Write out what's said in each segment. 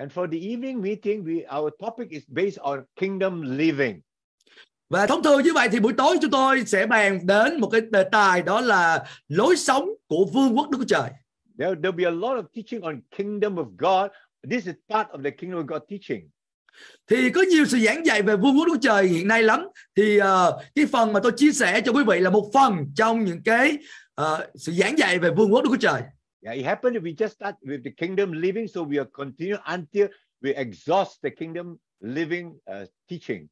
And for the evening meeting, we our topic is based on kingdom living. Và thông thường như vậy thì buổi tối chúng tôi sẽ bàn đến một cái đề tài đó là lối sống của vương quốc Đức Chúa Trời. There there'll be a lot of teaching on kingdom of God. This is part of the kingdom of God teaching. Thì có nhiều sự giảng dạy về vương quốc Đức Trời hiện nay lắm. Thì ờ, cái phần mà tôi chia sẻ cho quý vị là một phần trong những cái ờ, sự giảng dạy về vương quốc Đức Chúa Trời. Yeah, it happened. We just start with the kingdom living, so we will continue until we exhaust the kingdom living uh, teaching.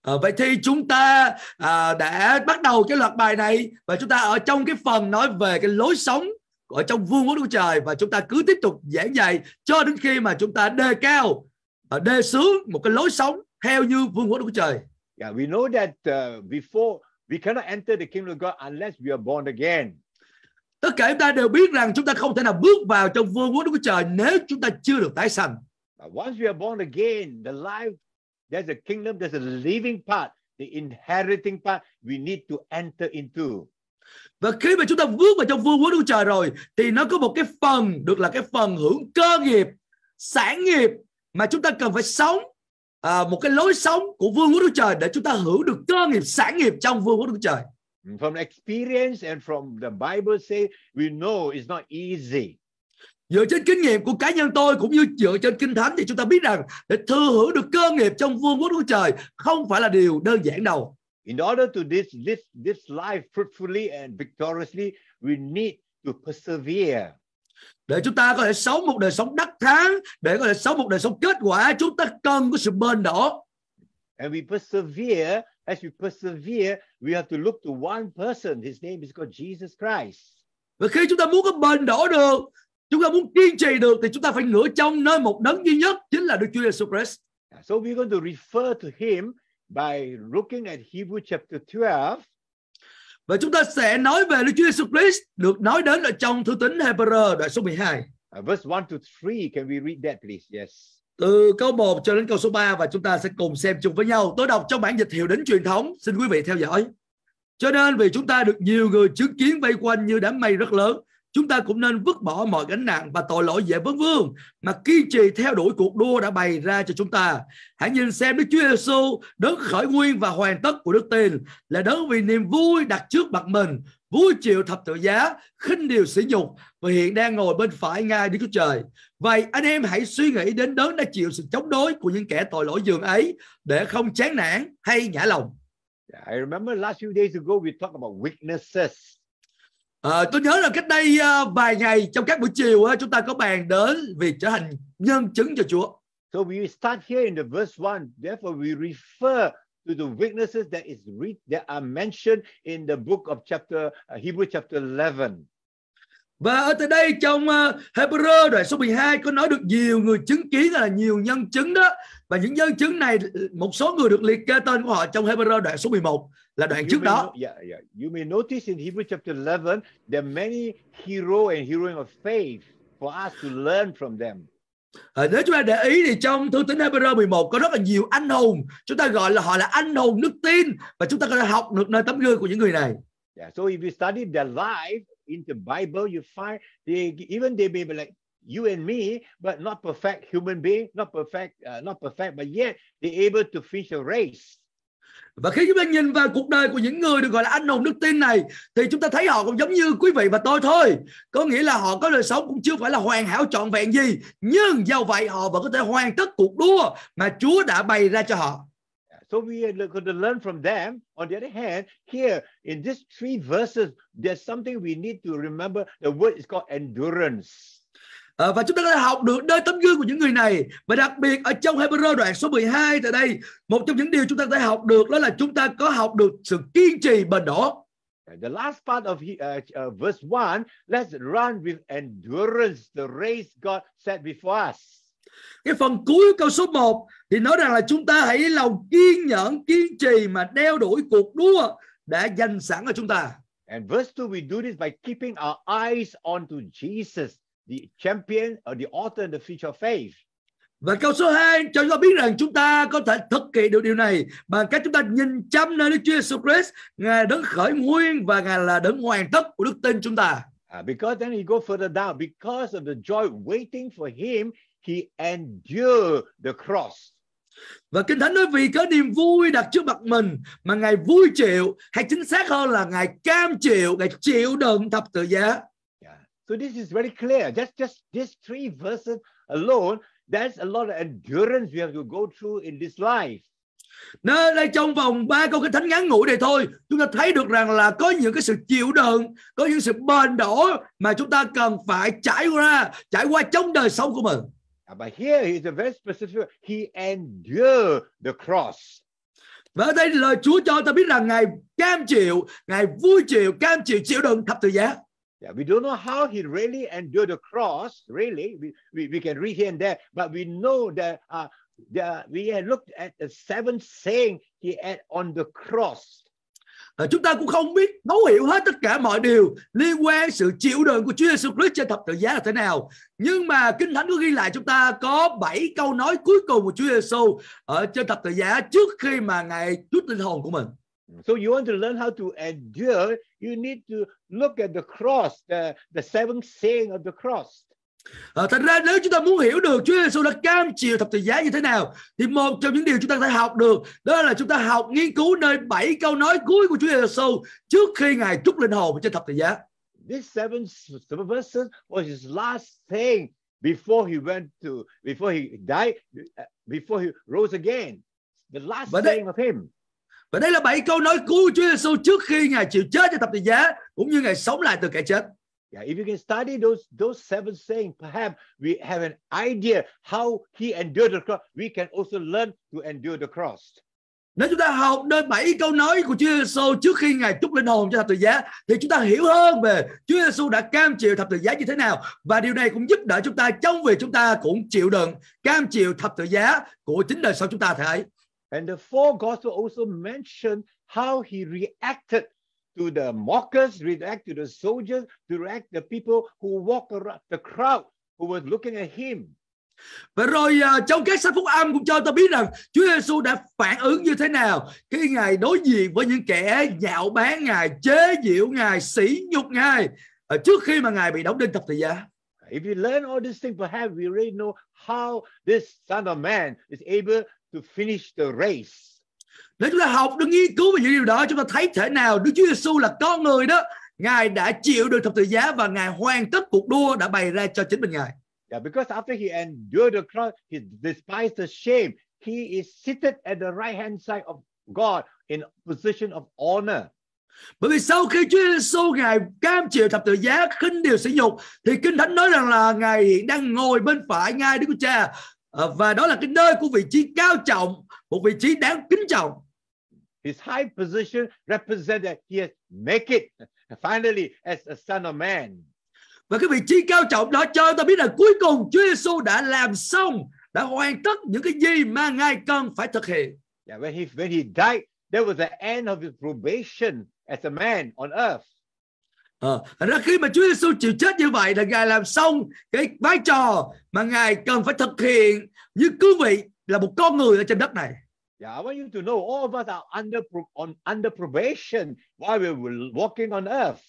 Ờ, vậy thì chúng ta à, đã bắt đầu cái loạt bài này và chúng ta ở trong cái phần nói về cái lối sống ở trong vương quốc Chúa Trời và chúng ta cứ tiếp tục giảng dạy cho đến khi mà chúng ta đề cao à, đề xướng một cái lối sống theo như vương quốc Chúa Trời. Yeah, we know that uh, before we cannot enter the kingdom of God unless we are born again. Tất cả chúng ta đều biết rằng chúng ta không thể nào bước vào trong vương quốc Đức Chúa Trời nếu chúng ta chưa được tái sanh. Once we are born again, the life, there's a kingdom, there's a living part, the inheriting part we need to enter into. Và khi mà chúng ta bước vào trong vương quốc Đức Chúa Trời rồi thì nó có một cái phần được là cái phần hưởng cơ nghiệp, sản nghiệp mà chúng ta cần phải sống à, một cái lối sống của vương quốc Đức Chúa Trời để chúng ta hưởng được cơ nghiệp, sản nghiệp trong vương quốc Đức Chúa Trời. From experience and from the Bible say, we know it's not easy. Dựa trên kinh nghiệm của cá nhân tôi cũng như dựa trên kinh thánh thì chúng ta biết rằng để thừa hưởng được cơ nghiệp trong vương quốc Chúa Trời không phải là điều đơn giản đâu. In order to this, this, this life fruitfully and victoriously, we need to persevere. Để chúng ta có thể sống một đời sống đắc thắng, để có thể sống một đời sống kết quả, chúng ta cần có sự bền đổ. And we persevere. As we persevere, we have to look to one person. His name is called Jesus Christ. Và khi chúng ta muốn có bền đổ được, chúng ta muốn kiên trì được thì chúng ta phải ngửa trong nơi một đấng duy nhất chính là Đức Chúa Giêsu Christ. So we're going to refer to him by looking at Hebrew chapter 12. Và chúng ta sẽ nói về Đức Chúa Giêsu Christ được nói đến ở trong thư tín Hebrew đoạn số 12. Uh, verse 1 to 3. Can we read that, please? Yes. Từ câu 1 cho đến câu số 3 và chúng ta sẽ cùng xem chung với nhau. Tôi đọc trong bản dịch hiệu đính truyền thống, xin quý vị theo dõi. Cho nên vì chúng ta được nhiều người chứng kiến vây quanh như đám mây rất lớn, chúng ta cũng nên vứt bỏ mọi gánh nặng và tội lỗi dễ vấn vương mà kiên trì theo đuổi cuộc đua đã bày ra cho chúng ta. Hãy nhìn xem Đức Chúa Giêsu đấng khởi nguyên và hoàn tất của đức tin là đấng vì niềm vui đặt trước mặt mình, vui chịu thập tự giá, khinh điều sỉ nhục và hiện đang ngồi bên phải ngai Đức Chúa Trời. Vậy anh em hãy suy nghĩ đến đấng đã chịu sự chống đối của những kẻ tội lỗi dường ấy để không chán nản hay nhã lòng. I remember last few days ago we talked about weaknesses. Ờ, tôi nhớ là cách đây à, vài ngày trong các buổi chiều á, chúng ta có bàn đến việc trở thành nhân chứng cho Chúa. So we start here in the verse 1. Therefore, we refer to the weaknesses that is re- that are mentioned in the book of chapter uh, Hebrew chapter 11. Và ở tại đây trong uh, Hebrew đoạn số 12 có nói được nhiều người chứng kiến là nhiều nhân chứng đó. Và những nhân chứng này một số người được liệt kê tên của họ trong Hebrew đoạn số 11 là đoạn You trước may đó. yeah, yeah. You may notice in Hebrew chapter 11, there are many hero and heroine of faith for us to learn from them. À, nếu chúng ta để ý thì trong thư tín Hebrew 11 có rất là nhiều anh hùng. Chúng ta gọi là họ là anh hùng đức tin và chúng ta có thể học được nơi tấm gương của những người này. Yeah. So if you study their life in the Bible, you find they even they may be like you and me, but not perfect human being, not perfect, uh, not perfect, but yet they're able to finish a race. Và khi chúng ta nhìn vào cuộc đời của những người được gọi là anh hùng đức tin này thì chúng ta thấy họ cũng giống như quý vị và tôi thôi. Có nghĩa là họ có đời sống cũng chưa phải là hoàn hảo trọn vẹn gì, nhưng do vậy họ vẫn có thể hoàn tất cuộc đua mà Chúa đã bày ra cho họ. So we are going to learn from them. On the other hand, here in these three verses, there's something we need to remember. The word is called endurance. Ờ, và chúng ta có thể học được nơi tấm gương của những người này. Và đặc biệt ở trong Hebrew đoạn số 12 tại đây một trong những điều chúng ta có thể học được đó là chúng ta có học được sự kiên trì bền đổ The last part of he- uh, uh, verse 1, let's run with endurance the race God set before us. cái phần cuối câu số 1 thì nói rằng là chúng ta hãy lòng kiên nhẫn kiên trì mà đeo đuổi cuộc đua đã dành sẵn ở chúng ta. And verse 2, we do this by keeping our eyes onto Jesus, the champion or the author and the future of faith. và câu số 2 cho chúng ta biết rằng chúng ta có thể thực hiện được điều này bằng cách chúng ta nhìn chăm nơi Đức Chúa Jesus Christ ngài đấng khởi nguyên và ngài là đấng hoàn tất của đức tin chúng ta Uh, because then he go further down, because of the joy waiting for him, he endured the cross. và kinh thánh nói vì có niềm vui đặt trước mặt mình mà ngài vui chịu hay chính xác hơn là ngài cam chịu ngài chịu đựng thập tự giá. So this is very clear. Just just these three verses alone, there's a lot of endurance we have to go through in this life. Nên đây trong vòng ba câu kinh thánh ngắn ngủi này thôi chúng ta thấy được rằng là có những cái sự chịu đựng có những sự bền đổ mà chúng ta cần phải trải qua trải qua trong đời sống của mình But here is a very specific. He endured the cross. và ở đây lời Chúa cho ta biết rằng ngài cam chịu ngài vui chịu cam chịu chịu đựng thập tự giá Yeah, we don't know how he really endured the cross. Really, we, we, we can read here and there, but we know that uh, the, we had looked at the seventh saying he had on the cross. À, chúng ta cũng không biết thấu hiểu hết tất cả mọi điều liên quan sự chịu đựng của Chúa Giêsu Christ trên thập tự giá là thế nào. Nhưng mà Kinh Thánh có ghi lại chúng ta có 7 câu nói cuối cùng của Chúa Giêsu ở trên thập tự giá trước khi mà ngài chút linh hồn của mình. So you want to learn how to endure, you need to look at the cross, the, the seventh saying of the cross. À, thành ra nếu chúng ta muốn hiểu được Chúa Giêsu đã cam chịu thập tự giá như thế nào thì một trong những điều chúng ta thể học được đó là chúng ta học nghiên cứu nơi bảy câu nói cuối của Chúa Giêsu trước khi ngài trút linh hồn trên thập tự giá. This seven verses was his last saying before he went to, before he died, uh, before he rose again. The last that- saying of him. Và đây là bảy câu nói của Chúa Giêsu trước khi ngài chịu chết trên thập tự giá cũng như ngài sống lại từ kẻ chết. Yeah, if you can study those those seven sayings, perhaps we have an idea how he endured the cross. We can also learn to endure the cross. Nếu chúng ta học đến bảy câu nói của Chúa Giêsu trước khi ngài trút linh hồn cho thập tự giá thì chúng ta hiểu hơn về Chúa Giêsu đã cam chịu thập tự giá như thế nào và điều này cũng giúp đỡ chúng ta trong việc chúng ta cũng chịu đựng cam chịu thập tự giá của chính đời sống chúng ta thấy. And the four gospels also mention how he reacted to the mockers, react to the soldiers, to react the people who walk around the crowd who was looking at him. Và rồi à, trong các sách phúc âm cũng cho ta biết rằng Chúa Giêsu đã phản ứng như thế nào khi ngài đối diện với những kẻ nhạo báng ngài, chế giễu ngài, sỉ nhục ngài à, trước khi mà ngài bị đóng đinh thập tự giá. If you learn all these things, perhaps we already know how this Son of Man is able to finish the race. Nếu chúng ta học được nghiên cứu về những điều đó, chúng ta thấy thể nào Đức Chúa Giêsu là con người đó, ngài đã chịu được thập tự giá và ngài hoàn tất cuộc đua đã bày ra cho chính mình ngài. Yeah, because after he endured the cross, he despised the shame. He is seated at the right hand side of God in position of honor. Bởi vì sau khi Chúa Giêsu ngài cam chịu thập tự giá khinh điều sỉ nhục thì Kinh Thánh nói rằng là ngài hiện đang ngồi bên phải ngai Đức Chúa Cha và đó là cái nơi của vị trí cao trọng, một vị trí đáng kính trọng. His high position represents that he has make it finally as a son of man. Và cái vị trí cao trọng đó cho ta biết là cuối cùng Chúa Giêsu đã làm xong, đã hoàn tất những cái gì mà ngài cần phải thực hiện. Yeah, when he when he died, that was the end of his probation as a man on earth. Ờ, thành ra khi mà Chúa Giêsu chịu chết như vậy là Ngài làm xong cái vai trò mà Ngài cần phải thực hiện như cương vị là một con người ở trên đất này. Yeah, I want you to know all of us are under on under probation while we were walking on earth.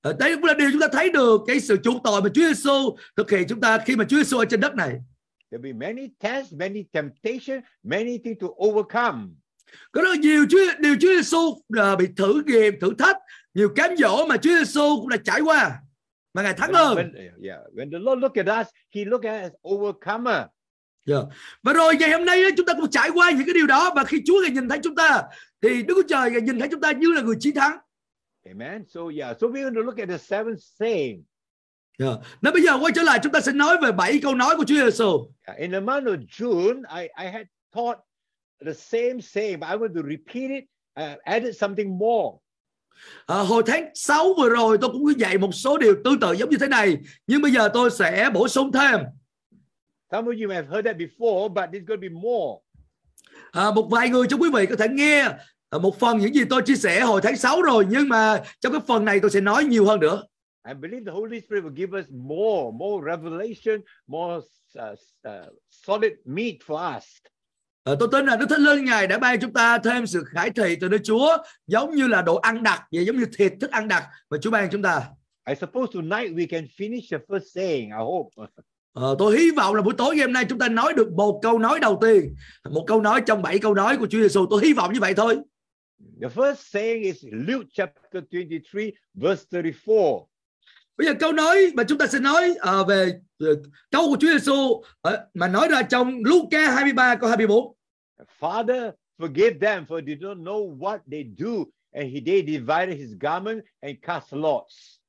Ờ, đây cũng là điều chúng ta thấy được cái sự chuộc tội mà Chúa Giêsu thực hiện chúng ta khi mà Chúa Giêsu ở trên đất này. There'll be many tests, many temptations, many things to overcome. Có rất nhiều Chúa, điều Chúa Giêsu à, bị thử nghiệm, thử thách, nhiều cám dỗ mà Chúa Giêsu cũng đã trải qua mà Ngài thắng hơn. when- yeah, when the Lord look at us, He look at us as overcomer. Và rồi ngày hôm nay chúng ta cũng trải qua những cái điều đó và khi Chúa Ngài nhìn thấy chúng ta thì Đức Chúa Trời Ngài nhìn thấy chúng ta như là người chiến thắng. Amen. So yeah, so we're going to look at the seventh saying. Yeah. Nên bây giờ quay trở lại chúng ta sẽ nói về bảy câu nói của Chúa Giêsu. Yeah, In the month of June, I, I had taught the same saying, but I want to repeat it, uh, added something more. À, hồi tháng 6 vừa rồi tôi cũng dạy một số điều tương tự giống như thế này nhưng bây giờ tôi sẽ bổ sung thêm Some of you may have heard that before, but there's going to be more. à, một vài người trong quý vị có thể nghe à, một phần những gì tôi chia sẻ hồi tháng 6 rồi nhưng mà trong cái phần này tôi sẽ nói nhiều hơn nữa I believe the Holy Spirit will give us more, more revelation, more uh, uh, solid meat for us. À, tôi tin là Đức Thánh Linh Ngài đã ban chúng ta thêm sự khải thị từ nơi Chúa giống như là đồ ăn đặc và giống như thịt thức ăn đặc mà Chúa ban chúng ta I suppose tonight we can finish the first saying, I hope. Ờ, tôi hy vọng là buổi tối ngày hôm nay chúng ta nói được một câu nói đầu tiên một câu nói trong bảy câu nói của Chúa Giêsu tôi hy vọng như vậy thôi The first saying is Luke chapter 23, verse 34. Bây giờ câu nói mà chúng ta sẽ nói ờ, về ờ, câu của Chúa Giêsu ờ, mà nói ra trong Luca 23 câu 24 Father, forgive them, for they don't know what they do. And he they divided his garment and cast lots.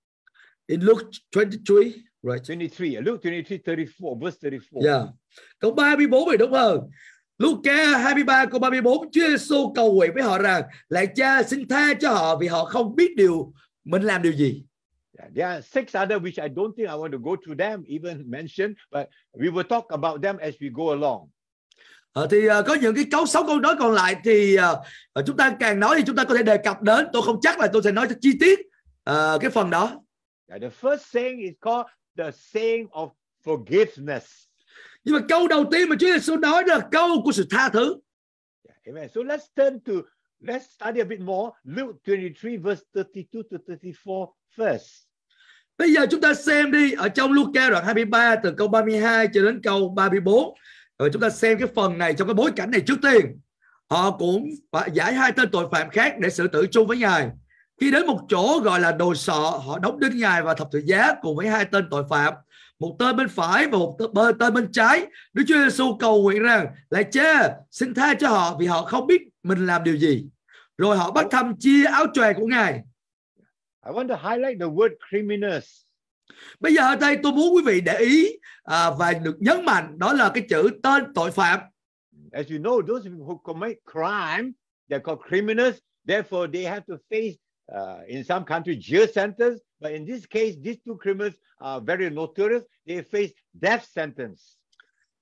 in Luke 23 right 23, Luke 23, 34, verse 34. Yeah. Câu 34 thì đúng hơn. Luca 23 câu 34 Chúa Giêsu cầu nguyện với họ rằng Lạy cha xin tha cho họ vì họ không biết điều mình làm điều gì. Yeah, there are six other which I don't think I want to go through them, even mention, but we will talk about them as we go along. Ờ, thì ờ, có những cái câu sáu câu nói còn lại thì ờ, chúng ta càng nói thì chúng ta có thể đề cập đến. Tôi không chắc là tôi sẽ nói cho chi tiết ờ, cái phần đó. Yeah, the first saying is called the saying of forgiveness. Nhưng mà câu đầu tiên mà Chúa Giêsu nói đó là câu của sự tha thứ. Yeah, amen. So let's turn to, let's study a bit more. Luke 23, verse 32 to 34 first. Bây giờ chúng ta xem đi ở trong Luca đoạn 23 từ câu 32 cho đến câu 34. Rồi chúng ta xem cái phần này trong cái bối cảnh này trước tiên. Họ cũng giải hai tên tội phạm khác để xử tử chung với Ngài. Khi đến một chỗ gọi là đồ sọ, họ đóng đinh Ngài và thập tự giá cùng với hai tên tội phạm. Một tên bên phải và một tên, bên- trái. Đức Chúa Giêsu cầu nguyện rằng, lại cha, xin tha cho họ vì họ không biết mình làm điều gì. Rồi họ bắt thăm chia áo choàng của Ngài. I want to highlight the word criminals. Bây giờ ở đây tôi muốn quý vị để ý à, và được nhấn mạnh đó là cái chữ tên tội phạm. As you know, those who commit crime, they're called criminals. Therefore, they have to face, uh, in some countries, jail sentence. But in this case, these two criminals are very notorious. They face death sentence.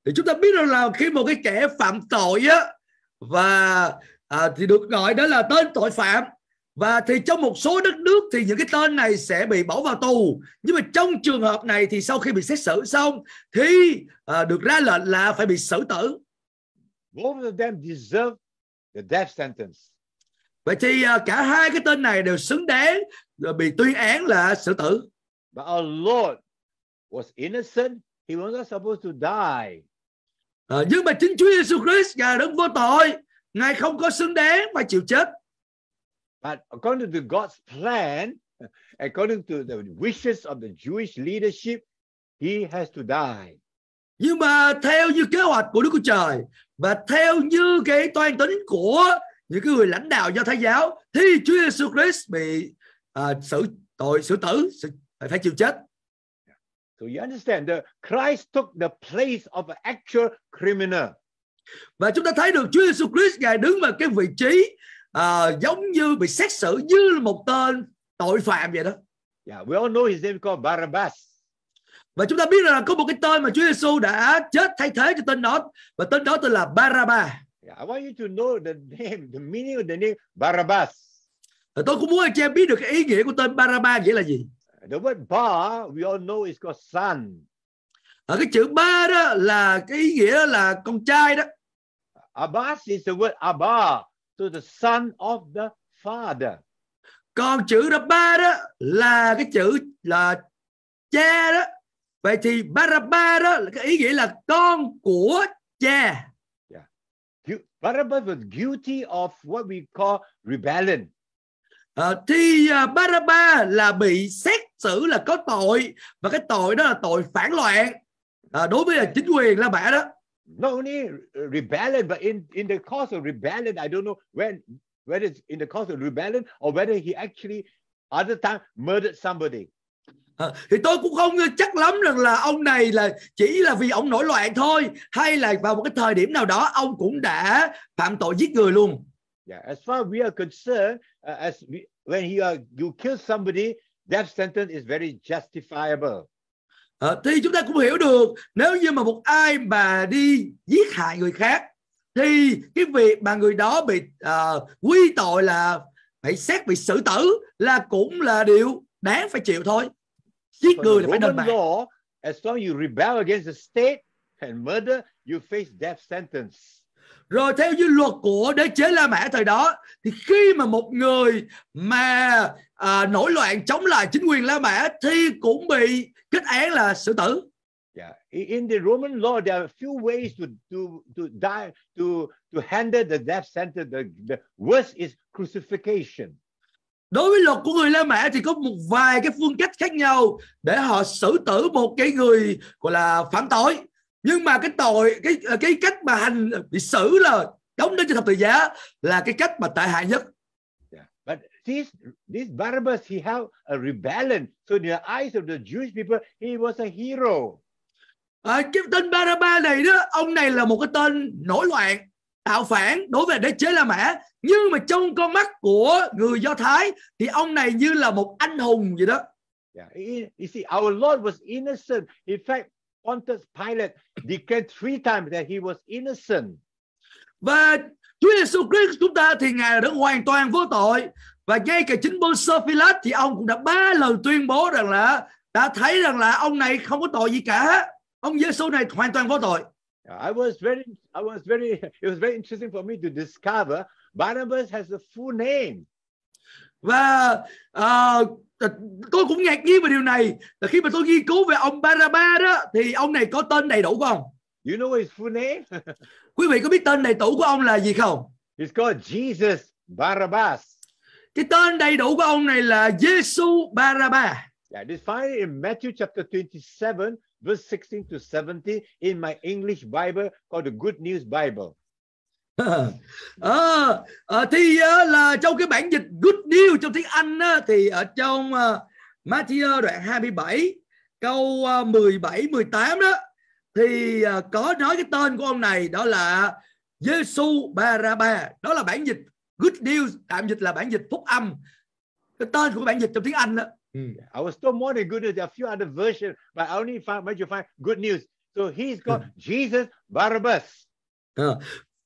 Thì chúng ta biết rằng là khi một cái kẻ phạm tội á và à, thì được gọi đó là tên tội phạm và thì trong một số đất nước thì những cái tên này sẽ bị bỏ vào tù nhưng mà trong trường hợp này thì sau khi bị xét xử xong thì à, được ra lệnh là phải bị xử tử Both of them deserve the death sentence. vậy thì à, cả hai cái tên này đều xứng đáng à, bị tuyên án là xử tử But our Lord was innocent. He was not supposed to die. À, nhưng mà chính Chúa Giêsu Christ ngài đấng vô tội ngài không có xứng đáng phải chịu chết But according to God's plan, according to the wishes of the Jewish leadership, he has to die. nhưng mà theo như kế hoạch của Đức Chúa Trời và theo như cái toan tính của những cái người lãnh đạo do Thái giáo thì Chúa Giêsu Christ bị à, xử tội xử tử xử, phải, phải chịu chết So you understand, the Christ took the place of an actual criminal. và chúng ta thấy được Chúa Giêsu Christ ngài đứng vào cái vị trí à, giống như bị xét xử như là một tên tội phạm vậy đó Yeah, we all know his name called Barabbas. và chúng ta biết là có một cái tên mà Chúa Giêsu đã chết thay thế cho tên đó và tên đó tên là Barabbas Yeah, I want you to know the name, the meaning of the name Barabbas. Và tôi cũng muốn anh chị em biết được cái ý nghĩa của tên Barabbas nghĩa là gì The word bar, we all know is called son. ở cái chữ ba đó là cái ý nghĩa là con trai đó Abbas is the word Abba, so the son of the father. còn chữ đó ba đó là cái chữ là cha đó. Vậy thì Barabba đó là cái ý nghĩa là con của cha. Gu- Barabbas was guilty of what we call rebellion. Ờ, thì à, Barabba là bị xét xử là có tội và cái tội đó là tội phản loạn. À, đối với là chính quyền La Mã đó Not only rebellion, but in, in the course of rebellion, I don't know when whether it's in the course of rebellion or whether he actually other time murdered somebody. Ờ, thì tôi cũng không chắc lắm rằng là ông này là chỉ là vì ông nổi loạn thôi hay là vào một cái thời điểm nào đó ông cũng đã phạm tội giết người luôn Yeah, as far as we are concerned, uh, as we, when he uh, you kill somebody, death sentence is very justifiable. Ờ, thì chúng ta cũng hiểu được nếu như mà một ai mà đi giết hại người khác thì cái việc mà người đó bị ờ, quy tội là phải xét bị xử tử là cũng là điều đáng phải chịu thôi giết For người là phải đền mạng law, as long as you rebel against the state and murder, you face death sentence. rồi theo như luật của đế chế La Mã thời đó thì khi mà một người mà à, nổi loạn chống lại chính quyền La Mã thì cũng bị kết án là xử tử Yeah. In the Roman law, there are a few ways to to to die to to handle the death sentence. The, the worst is crucifixion. đối với luật của người La Mã thì có một vài cái phương cách khác nhau để họ xử tử một cái người gọi là phạm tội nhưng mà cái tội cái cái cách mà hành bị xử là đóng đến trên thập tự giá là cái cách mà tệ hại nhất. This this Barabbas, he had a rebellion. So in the eyes of the Jewish people, he was a hero. à, cái tên Baraba này đó ông này là một cái tên nổi loạn tạo phản đối với đế chế La Mã nhưng mà trong con mắt của người Do Thái thì ông này như là một anh hùng vậy đó Yeah. You see, our Lord was innocent. In fact, Pontius Pilate declared three times that he was innocent. và Chúa Giêsu Christ chúng ta thì ngài đã hoàn toàn vô tội và ngay cả chính Pontius thì ông cũng đã ba lần tuyên bố rằng là đã thấy rằng là ông này không có tội gì cả ông Giêsu này hoàn toàn vô tội I was very, I was very, it was very interesting for me to discover Barnabas has a full name. và ờ, tôi cũng ngạc nhiên về điều này là khi mà tôi nghiên cứu về ông Baraba đó thì ông này có tên đầy đủ của ông You know his full name? quý vị có biết tên đầy đủ của ông là gì không It's called Jesus Barabbas. Cái tên đầy đủ của ông này là Giêsu Baraba Yeah, this find in Matthew chapter 27, verse 16 to 17 in my English Bible called the Good News Bible. Ờ, ờ, thì ờ, là trong cái bản dịch Good News trong tiếng Anh á, thì ở trong uh, Matthew đoạn 27 câu uh, 17 18 đó thì ờ, có nói cái tên của ông này đó là Giêsu Baraba đó là bản dịch Good News tạm dịch là bản dịch phúc âm cái tên của bản dịch trong tiếng Anh đó Ừ. I was told more than good news. There are a few other versions, but I only found where you find good news. So he's called Jesus Barabbas. Ờ.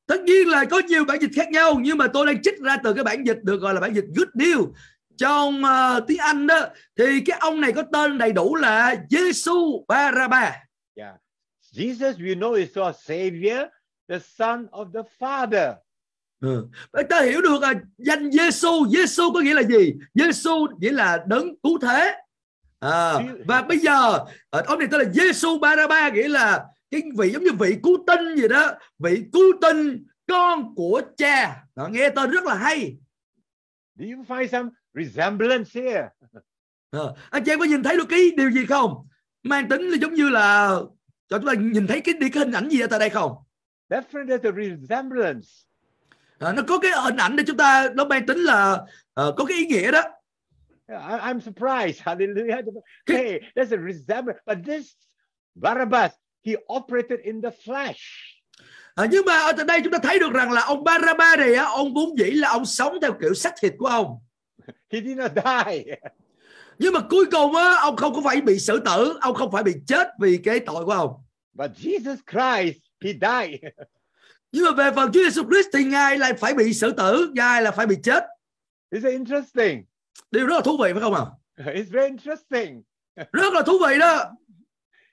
tất nhiên là có nhiều bản dịch khác nhau nhưng mà tôi đang trích ra từ cái bản dịch được gọi là bản dịch Good News trong ờ, tiếng Anh đó thì cái ông này có tên đầy đủ là Giêsu Baraba Yeah. Jesus, we know, is our Savior, the Son of the Father. Ừ. Ta hiểu được là danh Giêsu Giêsu có nghĩa là gì? Giêsu nghĩa là đấng cứu thế. À, và bây giờ ông này tên là Giêsu Baraba nghĩa là cái vị giống như vị cứu tinh gì đó. Vị cứu tinh con của cha. Đó, nghe tên rất là hay. Do you find some resemblance here? Ờ, anh chị em có nhìn thấy được cái điều gì không? Mang tính là giống như là cho chúng ta nhìn thấy cái đi cái hình ảnh gì ở tại đây không? Definitely a resemblance. Ờ, nó có cái hình ảnh để chúng ta nó mang tính là ờ, có cái ý nghĩa đó I'm surprised. Hallelujah. Hey, there's a resemblance. But this Barabbas, he operated in the flesh. Ờ, nhưng mà ở đây chúng ta thấy được rằng là ông Baraba này á, ông vốn dĩ là ông sống theo kiểu xác thịt của ông He did not die. nhưng mà cuối cùng á, ông không có phải bị xử tử ông không phải bị chết vì cái tội của ông But Jesus Christ, he died. Nhưng mà về phần Chúa Giêsu Christ thì ngài lại phải bị xử tử ngài là phải bị chết It's interesting. điều rất là thú vị phải không ạ It's very interesting. rất là thú vị đó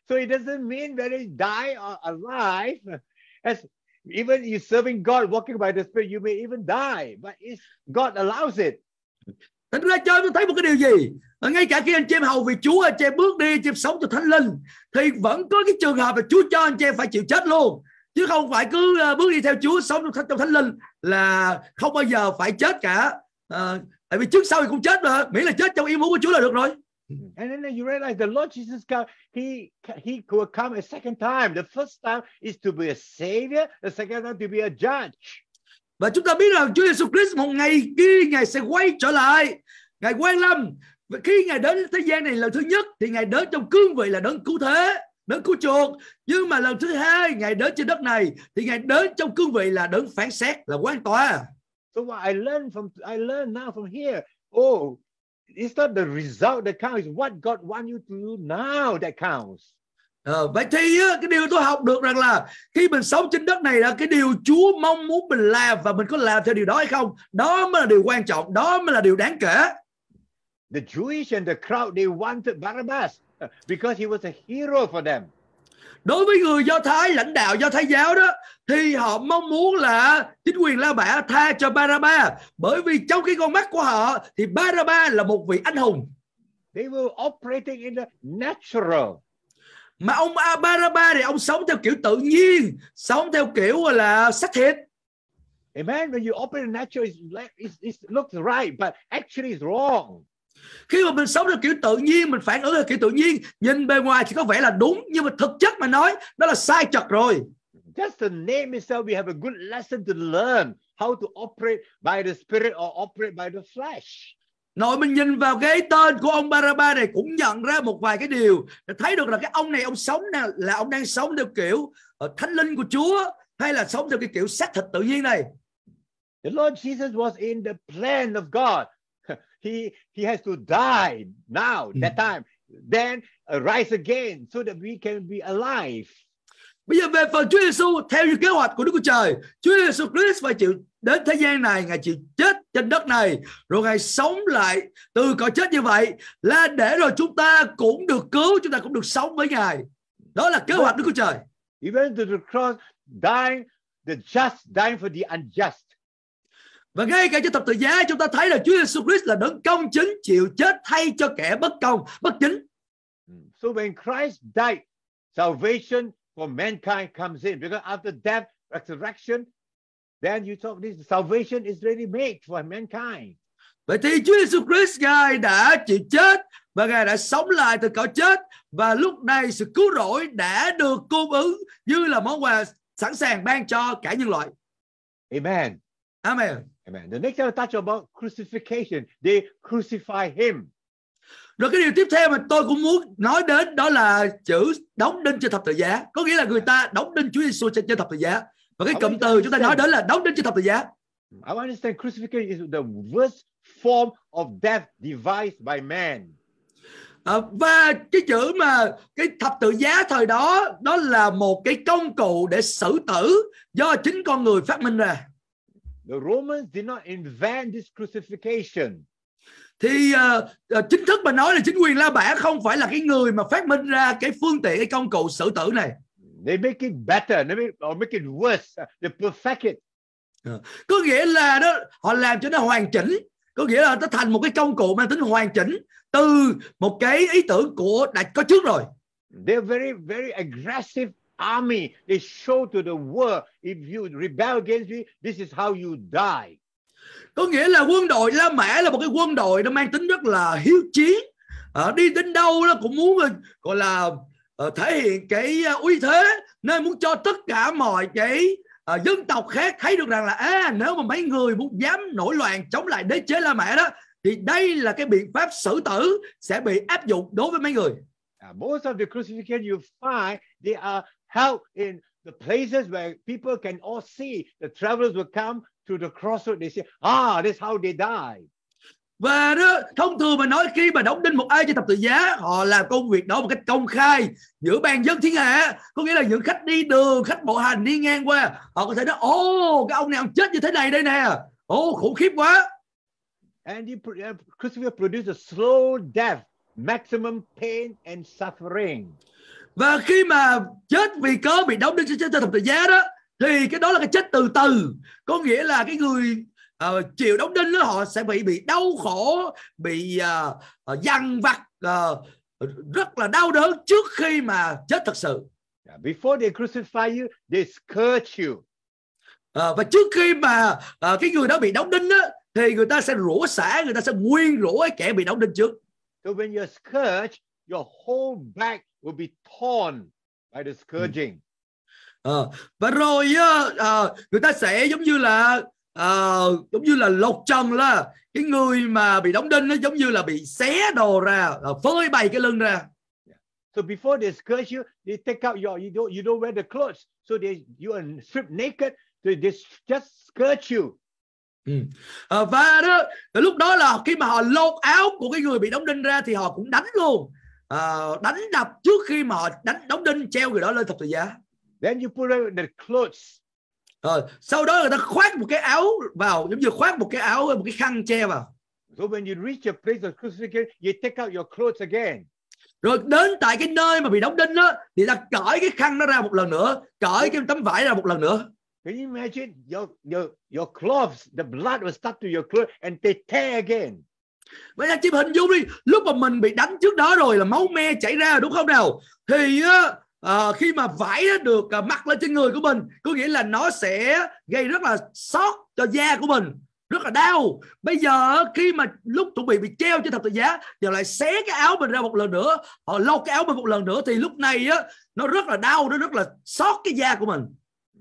So it doesn't mean whether you die or alive. As even you serving God, walking by the Spirit, you may even die. But it's, God allows it. Thành ra cho tôi thấy một cái điều gì ngay cả khi anh chị em hầu vì Chúa anh chị em bước đi anh chị em sống cho thánh linh thì vẫn có cái trường hợp là Chúa cho anh chị em phải chịu chết luôn chứ không phải cứ ờ, bước đi theo Chúa sống trong, trong thánh linh là không bao giờ phải chết cả Ờ, tại vì trước sau thì cũng chết mà miễn là chết trong ý muốn của Chúa là được rồi And then you realize the Lord Jesus come, he he will come a second time. The first time is to be a savior, the second time to be a judge. và chúng ta biết rằng Chúa Giêsu Christ một ngày kia ngài sẽ quay trở lại ngài quan lâm và khi ngài đến thế gian này lần thứ nhất thì ngài đến trong cương vị là đấng cứu thế đấng cứu chuộc nhưng mà lần thứ hai ngài đến trên đất này thì ngài đến trong cương vị là đấng phán xét là quan tòa So what I learned from I learned now from here. Oh, it's not the result that counts, it's what God wants you to do now that counts. Ờ, vậy thì cái điều tôi học được rằng là khi mình sống trên đất này là cái điều Chúa mong muốn mình làm và mình có làm theo điều đó hay không đó mới là điều quan trọng đó mới là điều đáng kể The Jewish and the crowd they wanted Barabbas because he was a hero for them. đối với người do thái lãnh đạo do thái giáo đó thì họ mong muốn là chính quyền la mã tha cho baraba bởi vì trong cái con mắt của họ thì baraba là một vị anh hùng They were operating in the natural. mà ông Baraba thì ông sống theo kiểu tự nhiên sống theo kiểu là xác thịt Amen. When you open the natural, it's it's, it looks right, but actually it's wrong. Khi mà mình sống theo kiểu tự nhiên mình phản ứng theo kiểu tự nhiên nhìn bề ngoài thì có vẻ là đúng nhưng mà thực chất mà nói đó là sai chật rồi Just the name itself, we have a good lesson to learn how to operate by the spirit or operate by the flesh. Nội mình nhìn vào cái tên của ông Baraba này cũng nhận ra một vài cái điều để thấy được là cái ông này ông sống là, là ông đang sống theo kiểu uh, thánh linh của Chúa hay là sống theo cái kiểu xác thịt tự nhiên này. The Lord Jesus was in the plan of God. He he has to die now, that time, then rise again so that we can be alive. Bây giờ về phần Chúa Giêsu theo như kế hoạch của Đức Chúa Trời, Chúa Giêsu Christ phải chịu đến thế gian này, ngài chịu chết trên đất này, rồi ngài sống lại từ cõi chết như vậy là để rồi chúng ta cũng được cứu, chúng ta cũng được sống với ngài. Đó là kế hoạch Đức Chúa Trời. He went to the cross, dying, the just dying for the unjust. Và ngay cả trên thập tự giá chúng ta thấy là Chúa Giêsu Christ là đấng công chính chịu chết thay cho kẻ bất công, bất chính. So when Christ died, salvation for mankind comes in because after death, resurrection, then you talk this salvation is ready made for mankind. Vậy thì Chúa Giêsu Christ ngài đã chịu chết và ngài đã sống lại từ cõi chết và lúc này sự cứu rỗi đã được cung ứng như là món quà sẵn sàng ban cho cả nhân loại. Amen. Amen. Amen. The next I will touch about crucifixion. They crucify him. Rồi cái điều tiếp theo mà tôi cũng muốn nói đến đó là chữ đóng đinh trên thập tự giá. Có nghĩa là người ta đóng đinh Chúa Giêsu trên, trên thập tự giá. Và cái cụm từ chúng ta nói đến là đóng đinh trên thập tự giá. I understand crucifixion is the worst form of death devised by man. À, và cái chữ mà cái thập tự giá thời đó đó là một cái công cụ để xử tử do chính con người phát minh ra. The Romans did not invent this crucifixion. Thì uh, uh, chính thức mà nói là chính quyền La Mã không phải là cái người mà phát minh ra cái phương tiện cái công cụ xử tử này. They make it better, they make, or make it worse. They perfect it. Có nghĩa là đó họ làm cho nó hoàn chỉnh, có nghĩa là nó thành một cái công cụ mang tính hoàn chỉnh từ một cái ý tưởng của đã có trước rồi. They're very, very aggressive army. They show to the world if you rebel against me, this is how you die. Có nghĩa là quân đội La Mã là một cái quân đội nó mang tính rất là hiếu chiến. À, đi đến đâu nó cũng muốn gọi là uh, thể hiện cái uh, uy thế nên muốn cho tất cả mọi cái uh, dân tộc khác thấy được rằng là à, nếu mà mấy người muốn dám nổi loạn chống lại đế chế La Mã đó thì đây là cái biện pháp xử tử sẽ bị áp dụng đối với mấy người. Uh, most of the crucifixion you find they are held in the places where people can all see. The travelers will come to the crossroad. They say, ah, that's how they die. Và đó, thông thường mà nói khi mà đóng đinh một ai trên thập tự giá họ làm công việc đó một cách công khai giữa ban dân thiên hạ có nghĩa là những khách đi đường khách bộ hành đi ngang qua họ có thể nói ô cái ông này ông chết như thế này đây nè ô khủng khiếp quá And the uh, crucifixion produce a slow death, maximum pain and suffering. Và khi mà chết vì cớ bị đóng đinh trên thập tự giá đó thì cái đó là cái chết từ từ. Có nghĩa là cái người uh, chịu đóng đinh đó họ sẽ bị bị đau khổ bị uh, uh, dằn vặt uh, rất là đau đớn trước khi mà chết thật sự. Before they crucify you, they scourge you. Ờ, và trước khi mà ờ, cái người đó bị đóng đinh á, thì người ta sẽ rủa xả người ta sẽ nguyên rủa kẻ bị đóng đinh trước. So when you're scourged, your whole back will be torn by the scourging. Ờ, và rồi á, ờ, người ta sẽ giống như là ờ, giống như là lột trần là cái người mà bị đóng đinh nó giống như là bị xé đồ ra ờ, phơi bày cái lưng ra So before they scourge you, they take out your you don't you don't wear the clothes. So they you are stripped naked. So they just scourge you. Ờ, và đó lúc đó là khi mà họ lột áo của cái người bị đóng đinh ra thì họ cũng đánh luôn Ờ, đánh đập trước khi mà họ đánh đóng đinh treo người đó lên thập tự giá Then you put on the clothes. Ờ, sau đó người ta khoác một cái áo vào giống như khoác một cái áo một cái khăn che vào So when you reach a place of crucifixion, you take out your clothes again. rồi đến tại cái nơi mà bị đóng đinh đó thì ta cởi cái khăn nó ra một lần nữa cởi cái tấm vải ra một lần nữa Can you imagine your your your clothes? The blood will start to your clothes and they tear again. Vậy anh chị hình dung đi lúc mà mình bị đánh trước đó rồi là máu me chảy ra đúng không nào thì à, khi mà vải được à, mặc lên trên người của mình có nghĩa là nó sẽ gây rất là sót cho da của mình rất là đau bây giờ khi mà lúc chuẩn bị bị treo trên thập tự giá giờ lại xé cái áo mình ra một lần nữa họ lau cái áo mình một lần nữa thì lúc này á nó rất là đau nó rất là sót cái da của mình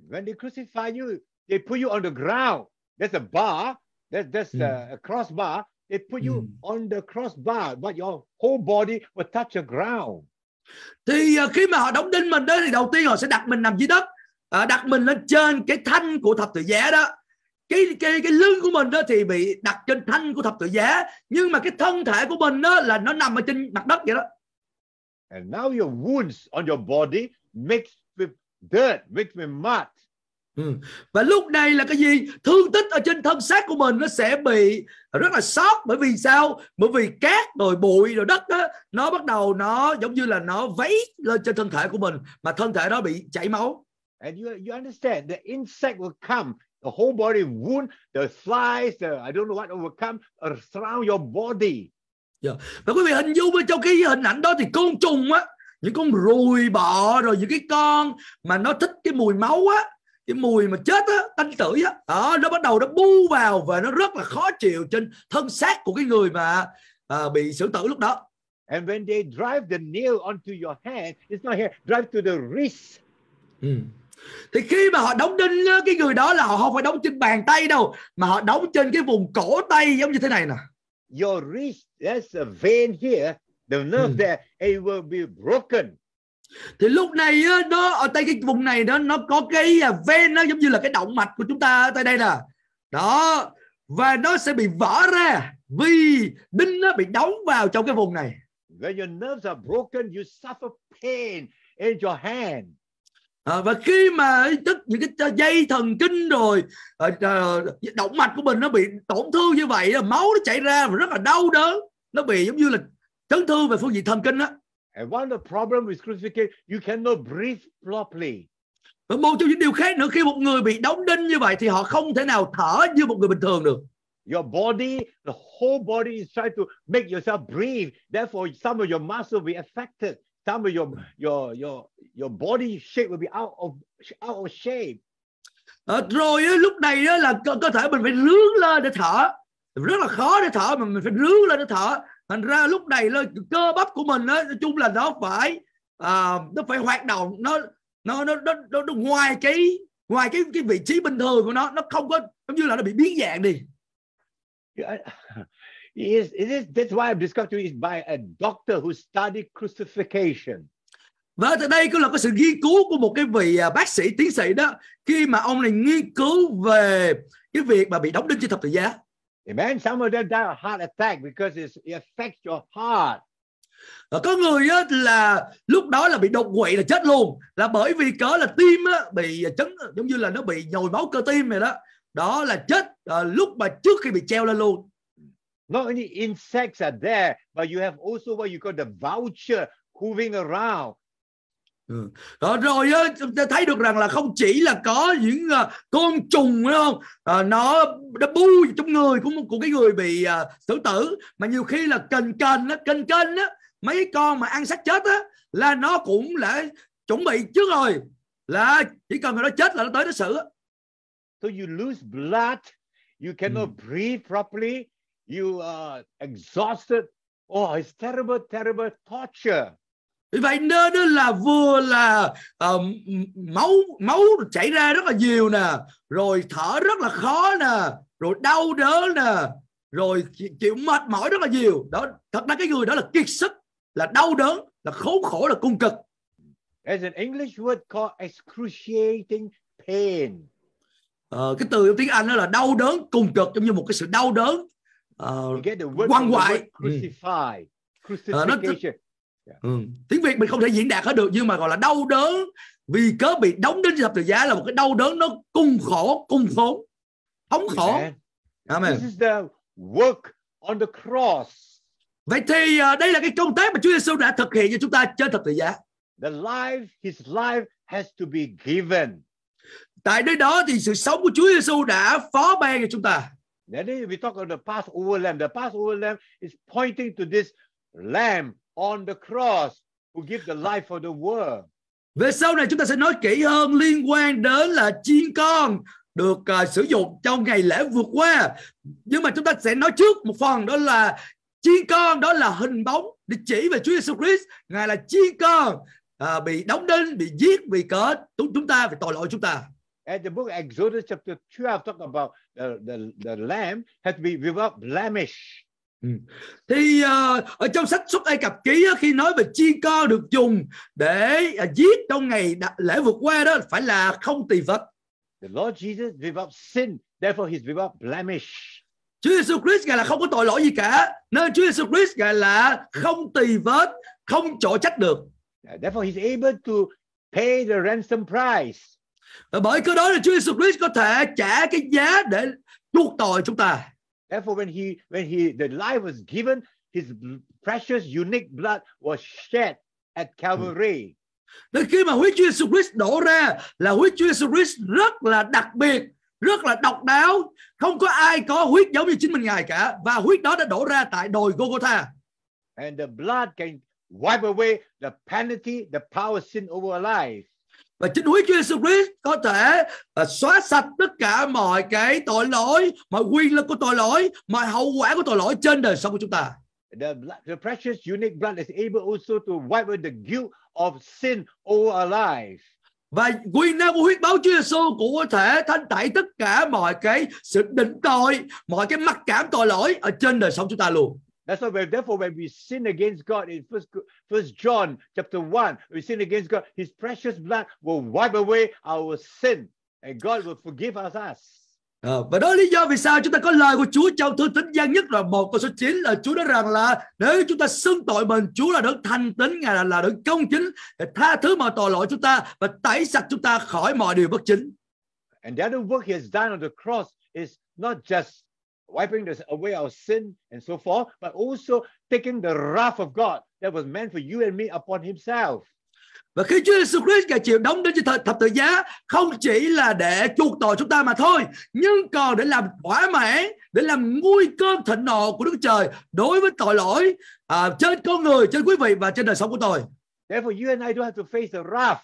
When they crucify you, they put you on the ground. There's a bar. There's, there's Mm. a, a crossbar. They put you Mm. on the crossbar, but your whole body will touch the ground. thì à, khi mà họ đóng đinh mình đó thì đầu tiên họ sẽ đặt mình nằm dưới đất à, đặt mình lên trên cái thanh của thập tự giá đó cái cái cái lưng của mình đó thì bị đặt trên thanh của thập tự giá nhưng mà cái thân thể của mình đó là nó nằm ở trên mặt đất vậy đó And now your wounds on your body mixed with dirt, mixed with mud. Và lúc này là cái gì? Thương tích ở trên thân xác của mình nó sẽ bị rất là sót bởi vì sao? Bởi vì cát rồi bụi rồi đất đó, nó bắt đầu nó giống như là nó vấy lên trên thân thể của mình mà thân thể đó bị chảy máu. And you, you understand the insect will come, the whole body wound, the flies, the I don't know what will come around your body. và quý vị hình dung trong cái hình ảnh đó thì côn trùng á những con ruồi bọ rồi những cái con mà nó thích cái mùi máu á cái mùi mà chết á tanh tưởi á đó, nó bắt đầu nó bu vào và nó rất là khó chịu trên thân xác của cái người mà à, bị xử tử lúc đó And when they drive the nail onto your hand, it's not here, drive to the wrist. Ừ. thì khi mà họ đóng đinh á, cái người đó là họ không phải đóng trên bàn tay đâu mà họ đóng trên cái vùng cổ tay giống như thế này nè Your wrist, there's a vein here, the nerve Hmm. there, it will be broken. Thì lúc này nó ở tay cái vùng này đó nó có cái à, ven nó giống như là cái động mạch của chúng ta tại đây nè. Đó. Và nó sẽ bị vỡ ra vì đinh nó bị đóng vào trong cái vùng này. When your nerves are broken, you suffer pain in your hand. à, và khi mà tức những cái dây thần kinh rồi à, à, động mạch của mình nó bị tổn thương như vậy máu nó chảy ra và rất là đau đớn. Nó bị giống như là chấn thương về phương diện thần kinh á And one of the problems with crucifixion, you cannot breathe properly. và một trong những điều khác nữa khi một người bị đóng đinh như vậy thì họ không thể nào thở như một người bình thường được Your body, the whole body is trying to make yourself breathe. Therefore, some of your muscle will be affected. Some of your your your your body shape will be out of out of shape. Ờ, rồi lúc này là cơ, cơ thể mình phải rướn lên để thở rất là khó để thở mà mình phải rướn lên để thở thành ra lúc này là cơ bắp của mình nói chung là nó phải à, nó phải hoạt động nó nó nó nó, nó, nó ngoài cái ngoài cái cái vị trí bình thường của nó nó không có giống như là nó bị biến dạng đi It is, it is, that's why I'm discussing is by a doctor who studied crucifixion. và từ đây cũng là cái sự nghiên cứu của một cái vị à, bác sĩ tiến sĩ đó khi mà ông này nghiên cứu về cái việc mà bị đóng đinh trên thập tự giá Amen. Some of them die of heart attack because it affects your heart. Và có người á, là lúc đó là bị đột quỵ là chết luôn là bởi vì cỡ là tim á, bị chấn giống như là nó bị nhồi máu cơ tim vậy đó đó là chết à, lúc mà trước khi bị treo lên luôn Not only insects are there, but you have also what you call the vulture hovering around. Đó, rồi á, chúng ta thấy được rằng là không chỉ là có những à, con trùng đúng không à, nó nó bu trong người của của cái người bị à, xử tử mà nhiều khi là kền kền á kền kền á mấy con mà ăn xác chết á là nó cũng đã chuẩn bị trước rồi là chỉ cần người đó chết là nó tới nó xử. So you lose blood, you cannot breathe properly, you are exhausted. Oh, it's terrible, terrible torture. Vì vậy nên đó là vừa là m- máu máu chảy ra rất là nhiều nè rồi thở rất là khó nè rồi đau đớn nè rồi chịu mệt mỏi rất là nhiều đó thật ra cái người đó là kiệt sức là đau đớn là khốn khổ là cung cực There's an English word called excruciating pain. Ờ, cái từ trong tiếng Anh đó là đau đớn cùng cực giống như một cái sự đau đớn from the hoại. word crucify, nó- crucifixion. Ừ. tiếng Việt mình không thể diễn đạt hết được nhưng mà gọi là đau đớn vì cớ bị đóng trên thập tự giá là một cái đau đớn nó cung khổ cung khốn thống khổ Amen. This is the work on the cross. Vậy thì à, đây là cái công tác mà Chúa Giêsu đã thực hiện cho chúng ta trên thập tự giá. The life, his life has to be given. Tại nơi đó thì sự sống của Chúa Giêsu đã phó ban cho chúng ta. Then we talk about the Passover lamb. The Passover lamb is pointing to this lamb on the cross who give the life for the world. về sau này chúng ta sẽ nói kỹ hơn liên quan đến là chiên con được uh, sử dụng trong ngày lễ vượt qua nhưng mà chúng ta sẽ nói trước một phần đó là chiên con đó là hình bóng để chỉ về Chúa Giêsu Christ ngài là chiên con à, bị đóng đinh bị giết vì cớ chúng chúng ta vì tội lỗi chúng ta And the book Exodus chapter 12 talk about the, the, the lamb had to be without blemish. Thì uh, ở trong sách xuất Ai Cập ký á, khi nói về chiên con được dùng để uh, giết trong ngày lễ vượt qua đó phải là không tỳ vết The Lord Jesus without sin, therefore he's without blemish. Chúa Giêsu Christ ngài là không có tội lỗi gì cả. Nên Chúa Giêsu Christ ngài là không tỳ vết không chỗ trách được. Uh, Therefore he's able to pay the ransom price. và bởi cái đó là Chúa Giêsu Christ có thể trả cái giá để chuộc tội chúng ta Therefore, when he when he the life was given, his precious unique blood was shed at Calvary. Nên khi mà huyết Chúa Giêsu Christ đổ ra là huyết Chúa Giêsu Christ rất là đặc biệt, rất là độc đáo, không có ai có huyết giống như chính mình ngài cả và huyết đó đã đổ ra tại đồi Golgotha. And the blood can wipe away the penalty, the power of sin over our life. Và chính huyết Chúa Giêsu Christ có thể à, xóa sạch tất cả mọi cái tội lỗi, mọi quyền lực của tội lỗi, mọi hậu quả của tội lỗi trên đời sống của chúng ta. The, the precious unique blood is able also to wipe away the guilt of sin over our life. Và quyền năng của huyết báo Chúa Giêsu cũng có thể thanh tẩy tất cả mọi cái sự định tội, mọi cái mặc cảm tội lỗi ở trên đời sống chúng ta luôn. That's why, therefore, when we sin against God in First, First John chapter one, we sin against God. His precious blood will wipe away our sin, and God will forgive us. us. Ờ, và đó lý do vì sao chúng ta có lời của Chúa trong thư tín gian nhất là một câu số 9 là Chúa nói rằng là nếu chúng ta xưng tội mình Chúa là đấng thanh tín ngài là là đấng công chính để tha thứ mọi tội lỗi chúng ta và tẩy sạch chúng ta khỏi mọi điều bất chính And the other work He has done on the cross is not just wiping this away our sin and so forth, but also taking the wrath of God that was meant for you and me upon Himself. và khi Chúa Giêsu Christ ngài chịu đóng đến thập, thập tự giá không chỉ là để chuộc tội chúng ta mà thôi nhưng còn để làm thỏa mãn để làm nguôi cơn thịnh nộ của Đức Trời đối với tội lỗi à, trên con người trên quý vị và trên đời sống của tôi Therefore, you and I don't have to face the wrath.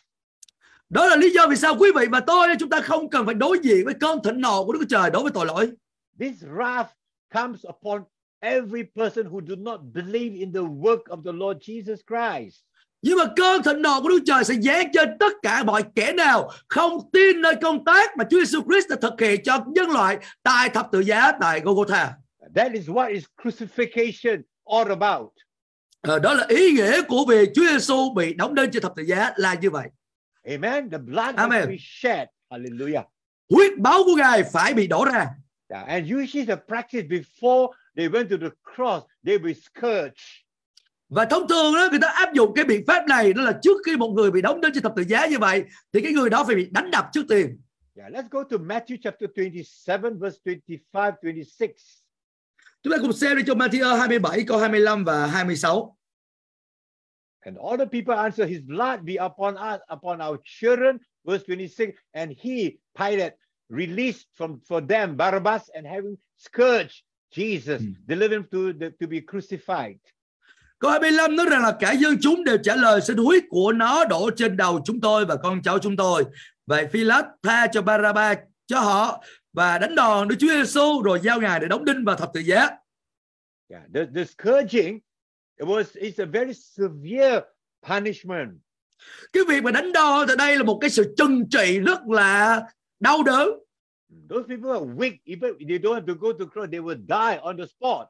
đó là lý do vì sao quý vị và tôi chúng ta không cần phải đối diện với cơn thịnh nộ của Đức Trời đối với tội lỗi This wrath comes upon every person who do not believe in the work of the Lord Jesus Christ. nhưng mà cơn thịnh nộ của Đức Trời sẽ giáng trên tất cả mọi kẻ nào không tin nơi công tác mà Chúa Giêsu Christ đã thực hiện cho nhân loại tại thập tự giá tại Golgotha. That is what is crucifixion all about. Ờ, đó là ý nghĩa của việc Chúa Giêsu bị đóng đinh trên thập tự giá là như vậy. Amen. The blood Amen. be shed. Hallelujah. Huyết máu của Ngài phải bị đổ ra. Yeah, and usually the practice before they went to the cross, they were scourged. Và thông thường đó người ta áp dụng cái biện pháp này đó là trước khi một người bị đóng đinh trên thập tự giá như vậy thì cái người đó phải bị đánh đập trước tiên. Yeah, let's go to Matthew chapter 27, verse 25, 26. Chúng ta cùng xem đi trong Matthew 27 câu 25 và 26. And all the people answer, His blood be upon us, upon our children. Verse 26. And he, Pilate, released from for them Barabbas and having scourged Jesus, Hmm. delivered him to, the, to be crucified. Câu 25 nói rằng là cả dân chúng đều trả lời xin huyết của nó đổ trên đầu chúng tôi và con cháu chúng tôi. Vậy Phi-lát tha cho Baraba cho họ và đánh đòn Đức Chúa Giêsu rồi giao ngài để đóng đinh vào thập tự giá. Yeah, the, the scourging, it was it's a very severe punishment. Cái việc mà đánh đòn tại đây là một cái sự trừng trị rất là đau đớn. Those people are weak. Even if they don't have to go to cross, they will die on the spot.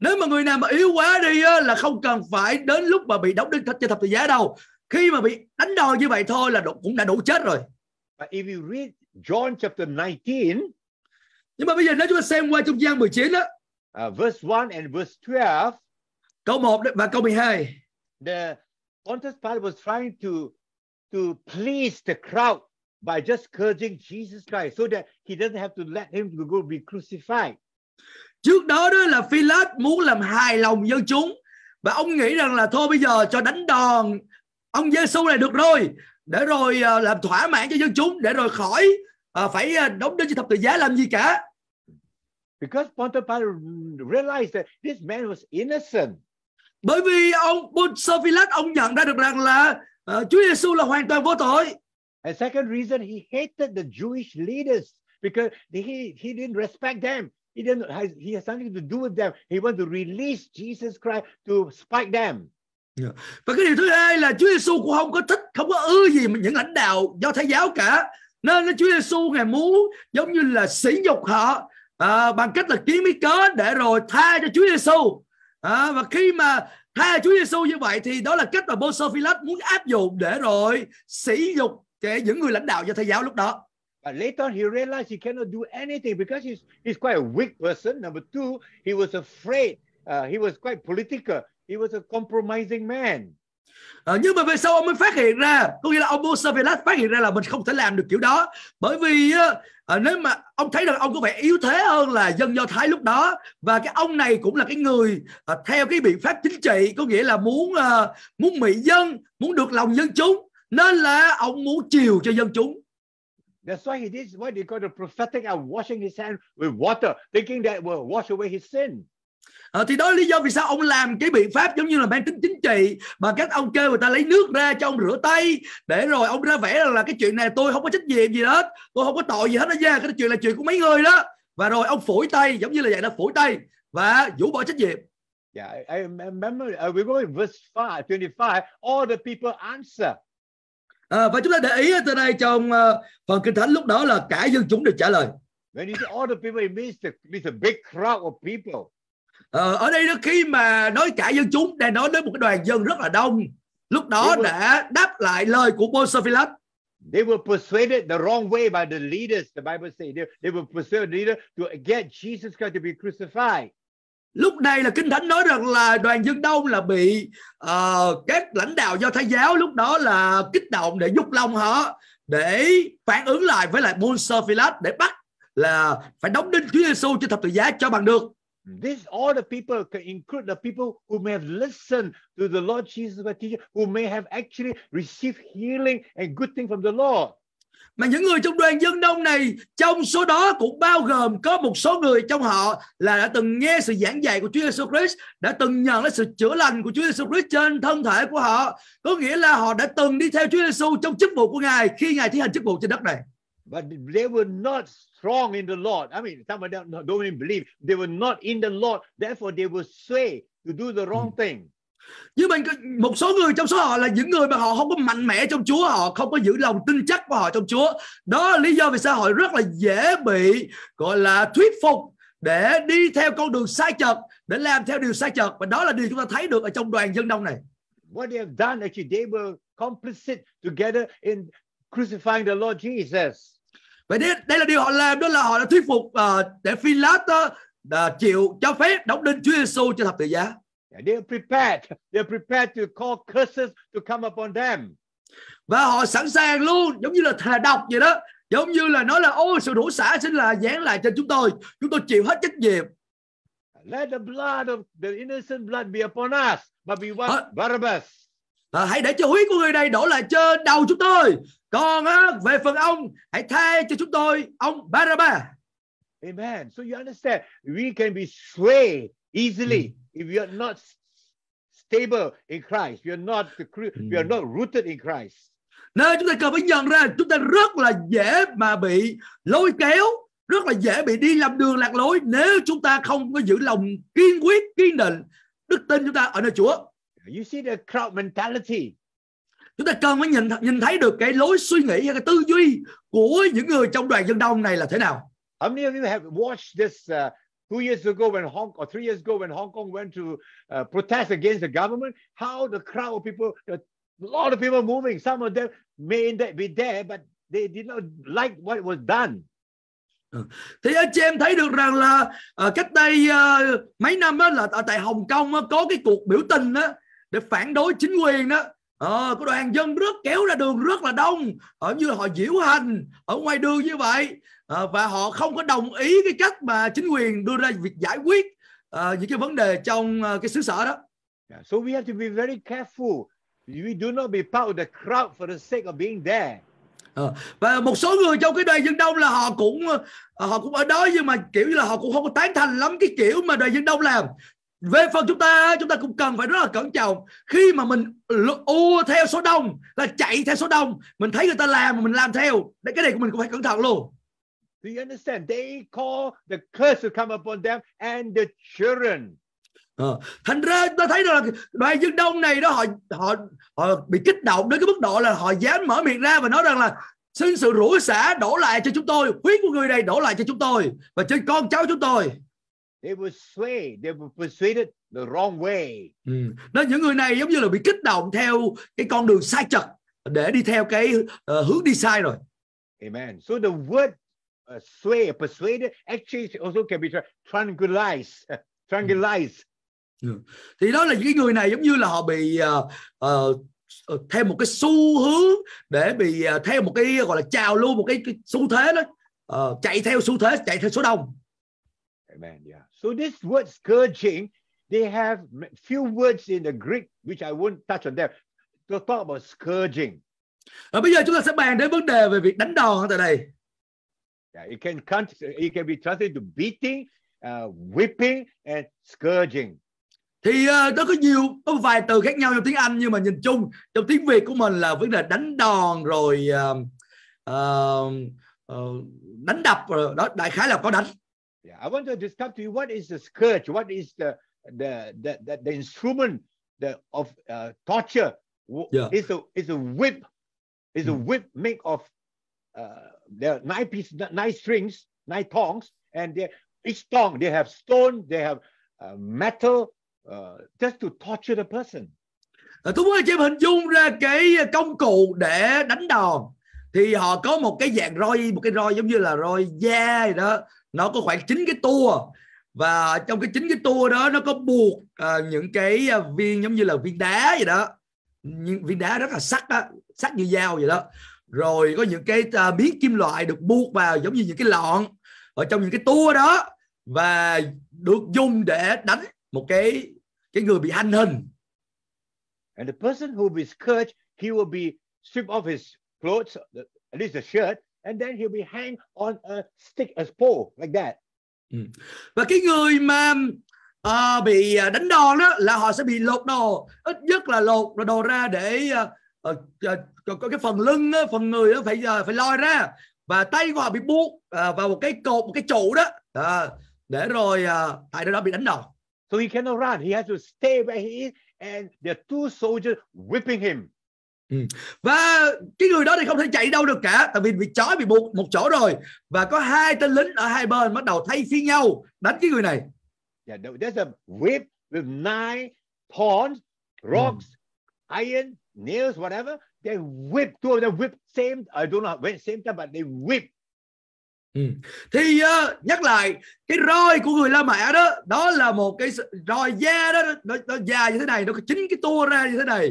Nếu mà người nào mà yếu quá đi á, là không cần phải đến lúc mà bị đóng đinh trên thập tự giá đâu. Khi mà bị đánh đòn như vậy thôi là đủ- cũng đã đủ chết rồi. But if you read John chapter 19, Nhưng mà bây giờ nếu chúng ta xem qua trong gian 19 á, uh, verse 1 and verse 12, câu 1 và câu 12 the Pontius Pilate was trying to to please the crowd by just scourging Jesus Christ so that he doesn't have to let him to go be crucified. Trước đó đó là Phi-lát muốn làm hài lòng dân chúng và ông nghĩ rằng là thôi bây giờ cho đánh đòn ông Giêsu này được rồi để rồi à, làm thỏa mãn cho dân chúng để rồi khỏi à, phải à, đóng đinh trên thập tự giá làm gì cả Because Pontius Pilate realized that this man was innocent. bởi vì ông Pontius Pilate ông nhận ra được rằng là ờ, Chúa Giêsu là hoàn toàn vô tội And second reason, he hated the Jewish leaders because he, he didn't respect them. He didn't he has something to do with them. He wanted to release Jesus Christ to spike them. Dạ. và cái điều thứ hai là Chúa Giêsu cũng không có thích không có ưa gì mà những lãnh đạo do thái giáo cả nên Chúa Giêsu ngài muốn giống như là sỉ nhục họ à, bằng cách là kiếm cái cớ để rồi tha cho Chúa Giêsu à, và khi mà tha Chúa Giêsu như vậy thì đó là cách mà Pontius muốn áp dụng để rồi sỉ nhục cái những người lãnh đạo do thái giáo lúc đó But later on, he realized he cannot do anything because he's, he's quite a weak person. Number two, he was afraid. Uh, he was quite political. He was a compromising man. Ờ, nhưng mà về sau ông mới phát hiện ra có nghĩa là ông Pilate phát hiện ra là mình không thể làm được kiểu đó bởi vì ờ, nếu mà ông thấy rằng ông có vẻ yếu thế hơn là dân do thái lúc đó và cái ông này cũng là cái người ờ, theo cái biện pháp chính trị có nghĩa là muốn ờ, muốn mị dân muốn được lòng dân chúng nên là ông muốn chiều cho dân chúng That's why he did what they call the prophetic of washing his hand with water, thinking that will wash away his sin. Ờ, thì đó là lý do vì sao ông làm cái biện pháp giống như là mang tính chính trị bằng cách ông kêu người ta lấy nước ra cho ông rửa tay để rồi ông ra vẻ rằng là cái chuyện này tôi không có trách nhiệm gì hết tôi không có tội gì hết đó nha cái chuyện là chuyện của mấy người đó và rồi ông phủi tay giống như là vậy đó phủi tay và vũ bỏ trách nhiệm Yeah, I remember uh, we go in verse 5, 25, all the people answer. À, và chúng ta để ý từ đây trong ờ, phần kinh thánh lúc đó là cả dân chúng đều trả lời When you say all the people, it means the, it's a big crowd of people. Ờ, ở đây đó khi mà nói cả dân chúng đang nói đến một cái đoàn dân rất là đông lúc đó rồi. đã đáp lại lời của Pontius Pilate They were persuaded the wrong way by the leaders. The Bible says they, they were persuaded the leader to get Jesus Christ to be crucified lúc này là kinh thánh nói rằng là đoàn dân đông là bị uh, các lãnh đạo do thái giáo lúc đó là kích động để giúp lòng họ để phản ứng lại với lại Pontius Pilate để bắt là phải đóng đinh Chúa Giêsu trên thập tự giá cho bằng được This all the people can include the people who may have listened to the Lord Jesus teaching, who may have actually received healing and good thing from the Lord mà những người trong đoàn dân đông này trong số đó cũng bao gồm có một số người trong họ là đã từng nghe sự giảng dạy của Chúa Giêsu Christ đã từng nhận lấy sự chữa lành của Chúa Giêsu Christ trên thân thể của họ có nghĩa là họ đã từng đi theo Chúa Giêsu trong chức vụ của Ngài khi Ngài thi hành chức vụ trên đất này But they were not strong in the Lord. I mean, some of them don't even believe. They were not in the Lord. Therefore, they will sway to do the wrong thing. Nhưng mà một số người trong số họ là những người mà họ không có mạnh mẽ trong Chúa họ không có giữ lòng tin chắc của họ trong Chúa. Đó là lý do vì sao họ rất là dễ bị gọi là thuyết phục để đi theo con đường sai chật để làm theo điều sai chật và đó là điều chúng ta thấy được ở trong đoàn dân đông này. What they have done, actually, they were complicit together in crucifying the Lord Jesus. vậy đây, đây là điều họ làm đó là họ đã thuyết phục ờ, để Phi-lát uh, chịu cho phép đóng đinh Chúa Giêsu trên thập tự giá Yeah, They are prepared. They are prepared to call curses to come upon them. và họ sẵn sàng luôn giống như là thề độc vậy đó giống như là nói là ôi sự đổ xả xin là dán lại trên chúng tôi chúng tôi chịu hết trách nhiệm Let the blood of the innocent blood be upon us. But we want Huh? Barabbas. à, hãy để cho huyết của người này đổ lại trên đầu chúng tôi còn á, về phần ông hãy thay cho chúng tôi ông Baraba Amen. So you understand, we can be swayed easily if we are not stable in Christ. We are not we are Mm. not rooted in Christ. nên chúng ta cần phải nhận ra chúng ta rất là dễ mà bị lôi kéo rất là dễ bị đi làm đường lạc lối nếu chúng ta không có giữ lòng kiên quyết kiên định đức tin chúng ta ở nơi Chúa You see the crowd mentality. chúng ta cần phải nhìn nhìn thấy được cái lối suy nghĩ hay cái tư duy của những người trong đoàn dân đông này là thế nào How many of you have watched this uh, two years ago when Hong or three years ago when Hong Kong went to uh, protest against the government? How the crowd of people, a lot of people moving. Some of them may be there, but they did not like what was done. Ừ. thì anh chị em thấy được rằng là ờ, cách đây ờ, mấy năm đó là ở tại Hồng Kông á, có cái cuộc biểu tình đó để phản đối chính quyền đó Ờ, có đoàn dân rất kéo ra đường rất là đông ở như họ diễu hành ở ngoài đường như vậy Ờ, và họ không có đồng ý cái cách mà chính quyền đưa ra việc giải quyết ờ, những cái vấn đề trong ờ, cái xứ sở đó Yeah, So we have to be very careful. We do not be part of the crowd for the sake of being there. Và một số người trong cái đoàn dân đông là họ cũng họ cũng ở đó nhưng mà kiểu như là họ cũng không có tán thành lắm cái kiểu mà đoàn dân đông làm về phần chúng ta chúng ta cũng cần phải rất là cẩn trọng khi mà mình ua theo số đông là chạy theo số đông mình thấy người ta làm mà mình làm theo cái này của mình cũng phải cẩn thận luôn Do you understand? They call the curse to come upon them and the children. Ờ, thành ra ta thấy là đoàn dân đông này đó họ họ họ bị kích động đến cái mức độ là họ dám mở miệng ra và nói rằng là xin sự rủa xả đổ lại cho chúng tôi huyết của người này đổ lại cho chúng tôi và cho con cháu chúng tôi They were swayed. They were persuaded the wrong way. ừ. Nên những người này giống như là bị kích động theo cái con đường sai chật để đi theo cái uh, hướng đi sai rồi Amen. So the word uh, sway, persuaded, actually also can be tra- tranquilized. tranquilized. thì đó là những người này giống như là họ bị uh, uh, uh, theo một cái xu hướng để bị uh, theo một cái gọi là trào lưu một cái, cái xu thế đó uh, chạy theo xu thế chạy theo số đông Amen. Yeah. So this word scourging, they have few words in the Greek which I won't touch on them. To talk about scourging. Và bây giờ chúng ta sẽ bàn đến vấn đề về việc đánh đòn tại đây Yeah, it can it can be translated to beating, uh, whipping, and scourging. thì uh, nó có nhiều có vài từ khác nhau trong tiếng Anh nhưng mà nhìn chung trong tiếng Việt của mình là vấn đề đánh đòn rồi uh, uh, uh, đánh đập rồi đó đại khái là có đánh Yeah, I want to discuss to you what is the scourge, what is the the the, the, the instrument the, of uh, torture. Yeah. It's a it's a whip. It's a whip made of uh, there are nine pieces, nine strings, nine tongs, and they each tong they have stone, they have uh, metal, uh, just to torture the person. Tôi muốn anh chị hình dung ra cái công cụ để đánh đòn thì họ có một cái dạng roi một cái roi giống như là roi da gì đó nó có khoảng chín cái tua và trong cái chín cái tua đó nó có buộc à, những cái à, viên giống như là viên đá vậy đó. Những viên đá rất là sắc á sắc như dao vậy đó. Rồi có những cái à, miếng kim loại được buộc vào giống như những cái lọn ở trong những cái tua đó. Và được dùng để đánh một cái cái người bị hành hình. And the person who will be scourged, he will be stripped off his clothes, at least the shirt, and then he'll be hanged on a stick, a pole, like that. và cái người mà à, bị à, đánh đòn đó là họ sẽ bị lột đồ ít nhất là lột đồ, ra để à, à, có, cái phần lưng á, phần người đó phải à, phải lôi ra và tay của họ bị buộc à, vào một cái cột một cái trụ đó à, để rồi à, tại đó bị đánh đòn So he cannot run. He has to stay where he is, and there are two soldiers whipping him. Và cái người đó thì không thể chạy đâu được cả tại vì bị trói bị buộc một chỗ rồi. Và có hai tên lính ở hai bên bắt đầu thay phiên nhau đánh cái người này. Yeah, there- there's a whip with nine thorns, rocks, iron, nails, whatever. They whip, two of them whip same, I don't know when same time, but they whip. thì ờ, nhắc lại cái roi của người La Mã đó đó là một cái roi da đó nó, nó dài như thế này nó có chín cái tua ra như thế này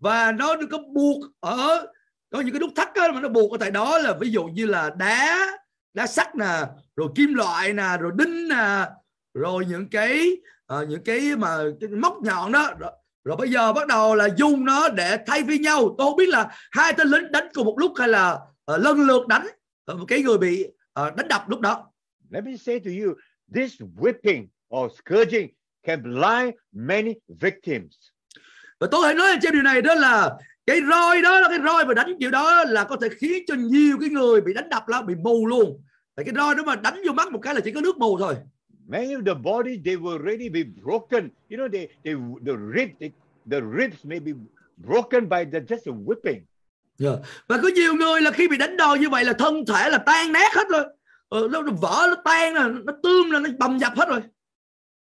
và nó được có buộc ở có những cái nút thắt đó mà nó buộc ở tại đó là ví dụ như là đá đá sắt nè rồi kim loại nè rồi đinh nè rồi những cái uh, những cái mà cái móc nhọn đó. Rồi, rồi bây giờ bắt đầu là dùng nó để thay phiên nhau. Tôi không biết là hai tên lính đánh cùng một lúc hay là uh, lần lượt đánh ờ, một cái người bị uh, đánh đập lúc đó. Let me say to you, this whipping or scourging can blind many victims và tôi hãy nói cho điều này đó là cái roi đó là cái roi mà đánh kiểu đó là có thể khiến cho nhiều cái người bị đánh đập là bị mù luôn tại cái roi đó mà đánh vô mắt một cái là chỉ có nước mù thôi Many of the bodies they will already be broken. You know, they they the rib they, the ribs may be broken by the just a whipping. Dạ. và có nhiều người là khi bị đánh đòn như vậy là thân thể là tan nát hết rồi ờ, nó, nó vỡ nó tan là nó tươm là nó bầm dập hết rồi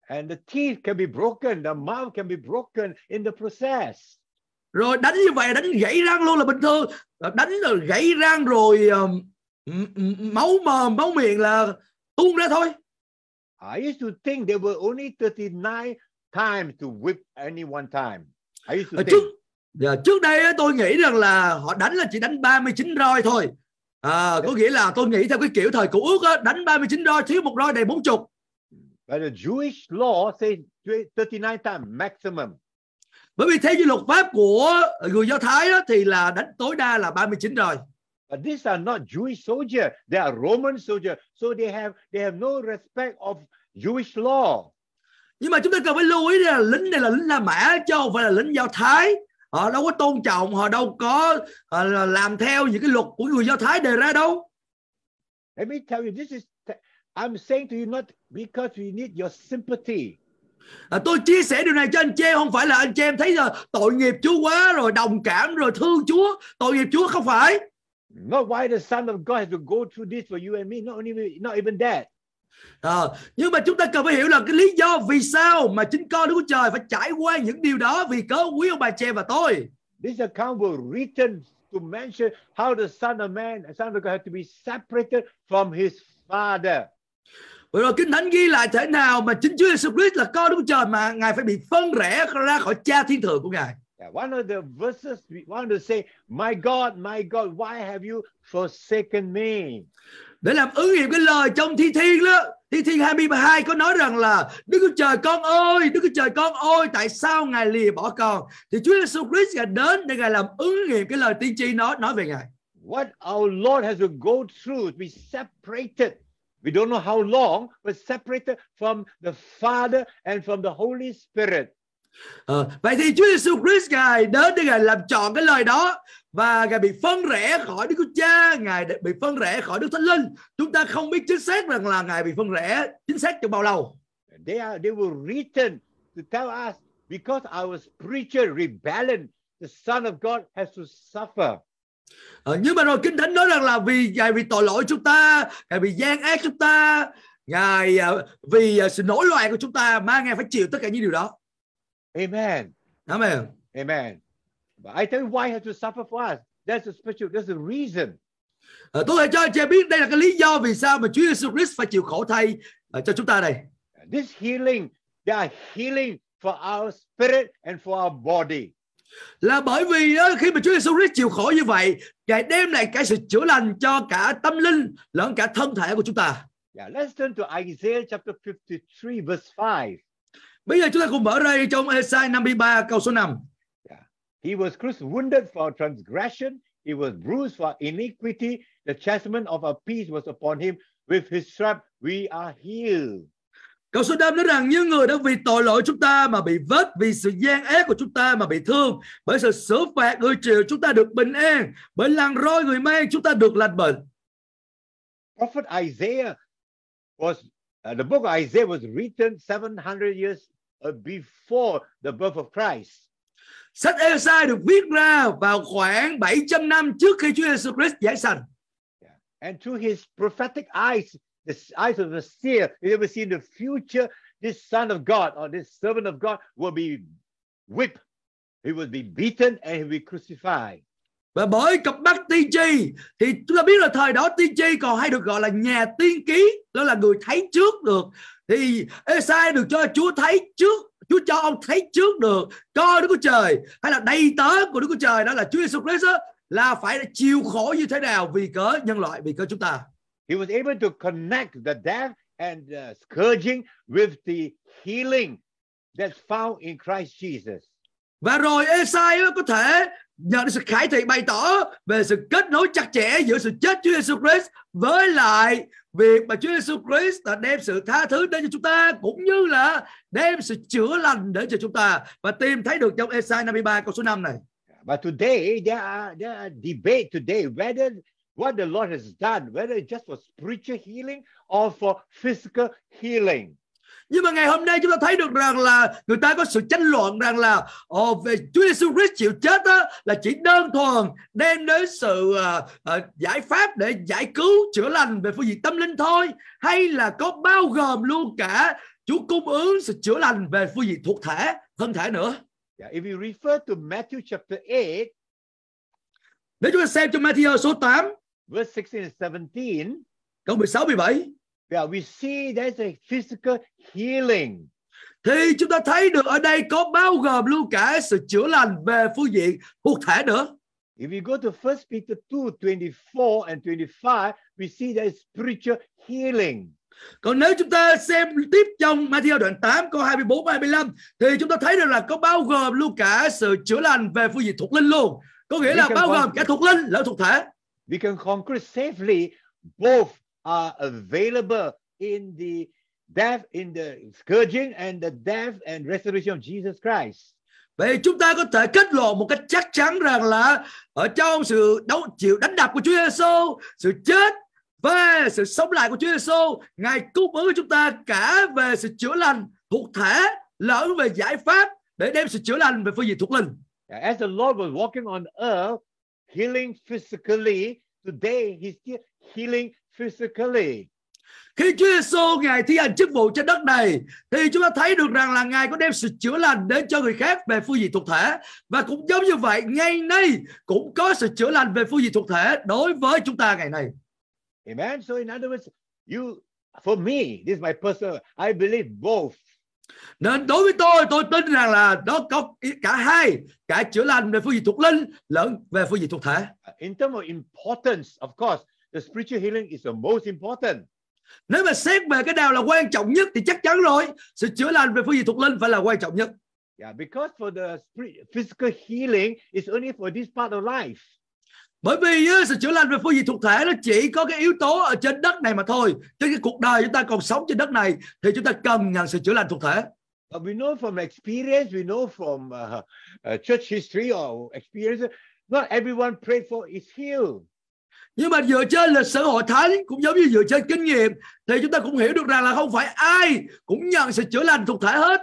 And the teeth can be broken, the mouth can be broken in the process. rồi đánh như vậy đánh gãy răng luôn là bình thường Ờ, đánh rồi gãy răng rồi ờ, m- m- máu mồm máu miệng là tuôn ra thôi I used to think there were only 39 times to whip any one time. I used to Ở think. trước dạ, trước đây tôi nghĩ rằng là họ đánh là chỉ đánh 39 roi thôi à, có nghĩa là tôi nghĩ theo cái kiểu thời cũ ước á, đánh 39 roi thiếu một roi đầy 40 But the Jewish law says 39 times maximum. bởi vì theo như luật pháp của người Do Thái đó, thì là đánh tối đa là 39 roi But these are not Jewish soldiers. They are Roman soldiers. So they have they have no respect of Jewish law. nhưng mà chúng ta cần phải lưu ý là lính này là lính La Mã chứ không phải là lính Do Thái họ đâu có tôn trọng họ đâu có ờ, là làm theo những cái luật của người Do Thái đề ra đâu Let me tell you, this is I'm saying to you not because we need your sympathy. à, tôi chia sẻ điều này cho anh chị em không phải là anh chị em thấy là tội nghiệp Chúa quá rồi đồng cảm rồi thương Chúa tội nghiệp Chúa không phải Not why the Son of God has to go through this for you and me. Not only not even that. à, nhưng mà chúng ta cần phải hiểu là cái lý do vì sao mà chính con Đức Chúa Trời phải trải qua những điều đó vì cớ quý ông bà chị và tôi This account was written to mention how the Son of Man, the Son of God, had to be separated from his Father. Vậy rồi Kinh Thánh ghi lại thế nào mà chính Chúa Giêsu Christ là con Đức Trời mà Ngài phải bị phân rẽ ra khỏi cha thiên thượng của Ngài. Yeah, one of the verses we want to say, My God, my God, why have you forsaken me? Để làm ứng nghiệm cái lời trong Thi Thiên đó. Thi Thiên 22 có nói rằng là Đức Chúa Trời con ơi, Đức Chúa Trời con ơi, tại sao Ngài lìa bỏ con? Thì Chúa Giêsu Christ Ngài đến để Ngài làm ứng nghiệm cái lời tiên tri nó nói về Ngài. What our Lord has to go through to be separated. We don't know how long, but separated from the Father and from the Holy Spirit. Ờ, vậy thì Chúa Giêsu Christ Ngài đến để Ngài làm trọn cái lời đó và Ngài bị phân rẽ khỏi Đức Chúa Cha, Ngài bị phân rẽ khỏi Đức Thánh Linh. Chúng ta không biết chính xác rằng là Ngài bị phân rẽ chính xác trong bao lâu. They are they were written to tell us because our spiritual rebellion, the Son of God has to suffer. Ờ, nhưng mà rồi Kinh Thánh nói rằng là vì Ngài vì tội lỗi chúng ta, Ngài vì gian ác chúng ta, Ngài ờ, vì ờ, sự nổi loạn của chúng ta mà Ngài phải chịu tất cả những điều đó. Amen. Amen. Amen. But I tell you why he has to suffer for us. That's a special, that's the reason. Ờ, tôi hãy cho anh chị biết đây là cái lý do vì sao mà Chúa Giêsu Christ phải chịu khổ thay ờ, cho chúng ta đây. This healing, they are healing for our spirit and for our body. Là bởi vì đó, khi mà Chúa Giêsu Christ chịu khổ như vậy, Ngài đem lại cái sự chữa lành cho cả tâm linh lẫn cả thân thể của chúng ta. Yeah, let's turn to Isaiah chapter 53, verse 5. Bây giờ chúng ta cùng mở ra trong Esai 53 câu số 5. He was crucified, wounded for transgression. He was bruised for iniquity. The chastisement of our peace was upon him. With his strap, we are healed. Câu số 5 nói rằng như người đã vì tội lỗi chúng ta mà bị vết, vì sự gian ác của chúng ta mà bị thương, bởi sự xử phạt người chịu chúng ta được bình an, bởi lằn roi người mang chúng ta được lành bệnh. Prophet Isaiah was, uh, the book of Isaiah was written 700 years uh, before the birth of Christ. Sách Esai được viết ra vào khoảng 700 năm trước khi Chúa Giêsu Christ giáng sanh. And through his prophetic eyes, the eyes of the seer, he see in the future, this son of God or this servant of God will be whipped. He will be beaten and he will be crucified. Và bởi cặp mắt tiên tri thì chúng ta biết là thời đó tiên tri còn hay được gọi là nhà tiên ký, đó là người thấy trước được. Thì Esai được cho Chúa thấy trước, Chúa cho ông thấy trước được coi Đức Chúa Trời hay là đầy tớ của Đức Chúa Trời đó là Chúa Giêsu Christ á, là phải chịu khổ như thế nào vì cớ nhân loại vì cớ chúng ta. He was able to connect the death and uh, scourging with the healing that's found in Christ Jesus. Và rồi Esai có thể nhờ đến sự khải thị bày tỏ về sự kết nối chặt chẽ giữa sự chết Chúa Giêsu Christ với lại việc mà Chúa Giêsu Christ đã đem sự tha thứ đến cho chúng ta cũng như là đem sự chữa lành đến cho chúng ta và tìm thấy được trong Esai 53 câu số 5 này. But today there are there are debate today whether what the Lord has done, whether it's just for spiritual healing or for physical healing. Nhưng mà ngày hôm nay chúng ta thấy được rằng là người ta có sự tranh luận rằng là ồ, về Chúa Giêsu Christ chịu chết đó là chỉ đơn thuần đem đến sự à, à, giải pháp để giải cứu chữa lành về phương diện tâm linh thôi hay là có bao gồm luôn cả Chúa cung ứng sự chữa lành về phương diện thuộc thể thân thể nữa. Yeah, if you refer to Matthew chapter 8, Nếu chúng ta xem trong Matthew số 8 verse 16 and 17, câu 16 17 yeah, we see there's a physical healing. thì chúng ta thấy được ở đây có bao gồm luôn cả sự chữa lành về phương diện thuộc thể nữa. If you go to 1 Peter 2, 24 and 25, we see there's spiritual healing. Còn nếu chúng ta xem tiếp trong Matthew đoạn 8 câu 24 25 thì chúng ta thấy được là có bao gồm luôn cả sự chữa lành về phương diện thuộc linh luôn. Có nghĩa là Lý bao gồm cả thuộc linh lẫn thuộc thể. We can conclude safely both are available in the death, in the scourging and the death and resurrection of Jesus Christ. Vậy chúng ta có thể kết luận một cách chắc chắn rằng là ở trong sự đấu chịu đánh đập của Chúa Giêsu, sự chết và sự sống lại của Chúa Giêsu, Ngài cung ứng chúng ta cả về sự chữa lành thuộc thể lẫn về giải pháp để đem sự chữa lành về phương diện thuộc linh. As the Lord was walking on earth, healing physically, today He's still healing physically. Khi Chúa Giêsu ngài thi hành chức vụ trên đất này thì chúng ta thấy được rằng là ngài có đem sự chữa lành đến cho người khác về phương diện thuộc thể và cũng giống như vậy ngày nay cũng có sự chữa lành về phương diện thuộc thể đối với chúng ta ngày nay. Amen. So in other words, you for me, this is my personal, I believe both. Nên đối với tôi, tôi tin rằng là nó có cả hai, cả chữa lành về phương diện thuộc linh lẫn về phương diện thuộc thể. In terms of importance, of course, the spiritual healing is the most important. Nếu mà xét về cái nào là quan trọng nhất thì chắc chắn rồi, sự chữa lành về phương diện thuộc linh phải là quan trọng nhất. Yeah, because for the physical healing is only for this part of life. Bởi vì sự chữa lành về phương diện thuộc thể nó chỉ có cái yếu tố ở trên đất này mà thôi. Trên cái cuộc đời chúng ta còn sống trên đất này thì chúng ta cần nhận sự chữa lành thuộc thể. But we know from experience, we know from uh, uh, church history or experience, not everyone prayed for is healed. Nhưng mà dựa trên lịch sử hội thánh cũng giống như dựa trên kinh nghiệm thì chúng ta cũng hiểu được rằng là không phải ai cũng nhận sự chữa lành thuộc thể hết.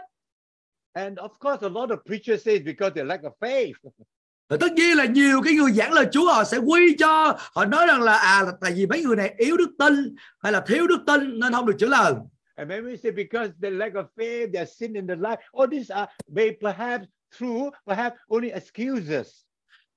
And of course, a lot of preachers say it's because they lack of faith. Và tất nhiên là nhiều cái người giảng lời Chúa họ sẽ quy cho họ nói rằng là à tại vì mấy người này yếu đức tin hay là thiếu đức tin nên không được chữa lành. And maybe we say because they lack of faith, their sin in their life, all these are may perhaps true, perhaps only excuses.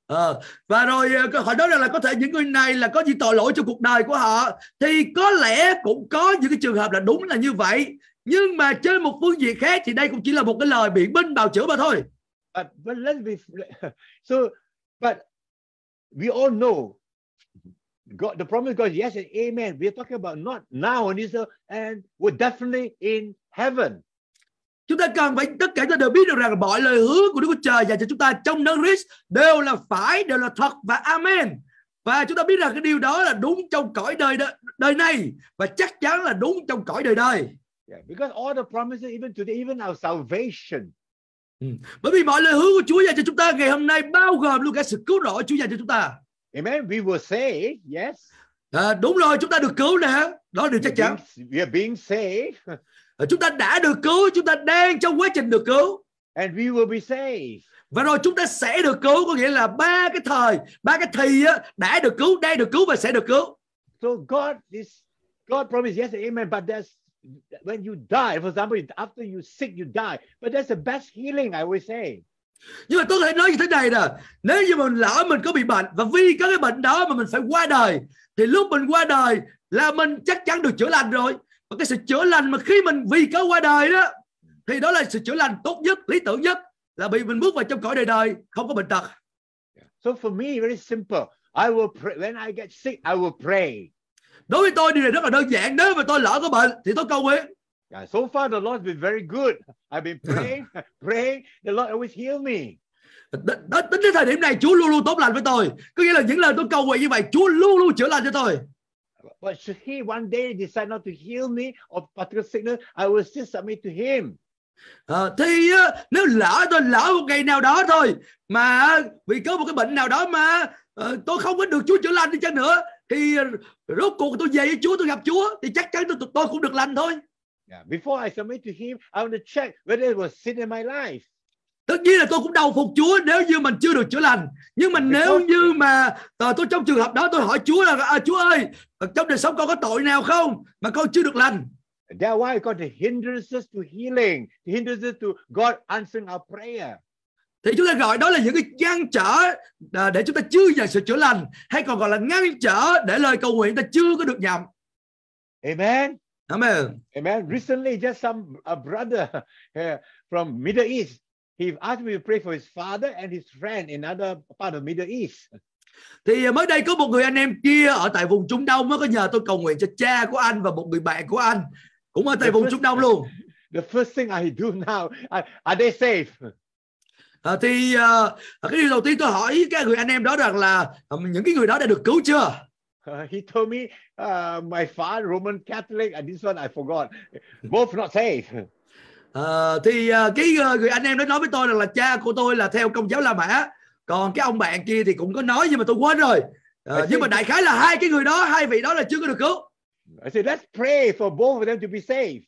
Ờ, và rồi ờ, họ nói rằng là có thể những người này là có gì tội lỗi trong cuộc đời của họ thì có lẽ cũng có những cái trường hợp là đúng là như vậy nhưng mà trên một phương diện khác thì đây cũng chỉ là một cái lời biện minh bào chữa mà thôi But but let's be so. But we all know God. The promise of God, yes and amen. We're talking about not now on this earth, and we're definitely in heaven. chúng ta cần phải tất cả chúng ta đều biết được rằng mọi lời hứa của Đức Chúa Trời dành cho chúng ta trong đấng Christ đều là phải đều là thật và amen và chúng ta biết rằng cái điều đó là đúng trong cõi đời đời, đời này và chắc chắn là đúng trong cõi đời đời Yeah, because all the promises, even today, even our salvation, bởi vì mọi lời hứa của Chúa dành cho chúng ta ngày hôm nay bao gồm luôn cả sự cứu rỗi Chúa dành cho chúng ta amen. We were saved, yes. à, đúng rồi chúng ta được cứu nè đó là điều chắc chắn we are being saved, À, chúng ta đã được cứu chúng ta đang trong quá trình được cứu and we will be saved. và rồi chúng ta sẽ được cứu có nghĩa là ba cái thời ba cái thì á, đã được cứu đang được cứu và sẽ được cứu So God is God promised, yes amen. But there's when you die, for example, after you sick, you die. But that's the best healing, I always say. nhưng mà tôi thể nói như thế này nè nếu như mình lỡ mình có bị bệnh và vì có cái bệnh đó mà mình phải qua đời thì lúc mình qua đời là mình chắc chắn được chữa lành rồi và cái sự chữa lành mà khi mình vì có qua đời đó thì đó là sự chữa lành tốt nhất lý tưởng nhất là bị mình bước vào trong cõi đời đời không có bệnh tật So for me, very simple. I will pray when I get sick. I will pray. Đối với tôi điều này rất là đơn giản nếu mà tôi lỡ có bệnh thì tôi cầu nguyện Yeah, so far, the Lord's been very good. I've been praying, praying. The Lord always heal me. Đó, tính đến thời điểm này Chúa luôn luôn tốt lành với tôi có nghĩa là những lời tôi cầu nguyện như vậy Chúa luôn luôn chữa lành cho tôi But should He one day decide not to heal me of particular sickness, I will still submit to Him. Ờ, thì á, nếu lỡ tôi lỡ một ngày nào đó thôi mà vì có một cái bệnh nào đó mà ờ, tôi không có được Chúa chữa lành đi chăng nữa thì ờ, rốt cuộc tôi về với Chúa tôi gặp Chúa thì chắc chắn tôi tôi cũng được lành thôi Yeah. Before I submit to Him, I want to check whether it was sin in my life. tất nhiên là tôi cũng đầu phục Chúa nếu như mình chưa được chữa lành nhưng mà nếu như mà ờ, tôi trong trường hợp đó tôi hỏi Chúa là à, Chúa ơi trong đời sống con có tội nào không mà con chưa được lành That's why got the hindrances to healing, the hindrances to God answering our prayer. Thì chúng ta gọi đó là những cái ngăn trở à, để chúng ta chưa nhận sự chữa lành hay còn gọi là ngăn trở để lời cầu nguyện ta chưa có được nhầm Amen. Amen Amen. Recently, just some a brother uh, from Middle East, he asked me to pray for his father and his friend in another part of Middle East. thì mới đây có một người anh em kia ở tại vùng Trung Đông mới có nhờ tôi cầu nguyện cho cha của anh và một người bạn của anh cũng ở tại vùng Trung Đông luôn The first thing I do now, I, are they safe? À, thì à, cái điều đầu tiên tôi hỏi các người anh em đó rằng là à, những cái người đó đã được cứu chưa? Uh, he told me, uh, my father, Roman Catholic, and this one I forgot. Both not saved. À, thì à, cái người anh em đó nói với tôi rằng là cha của tôi là theo công giáo La Mã, còn cái ông bạn kia thì cũng có nói nhưng mà tôi quên rồi. À, nhưng mà đại khái là hai cái người đó, hai vị đó là chưa có được cứu. I said, let's pray for both of them to be saved.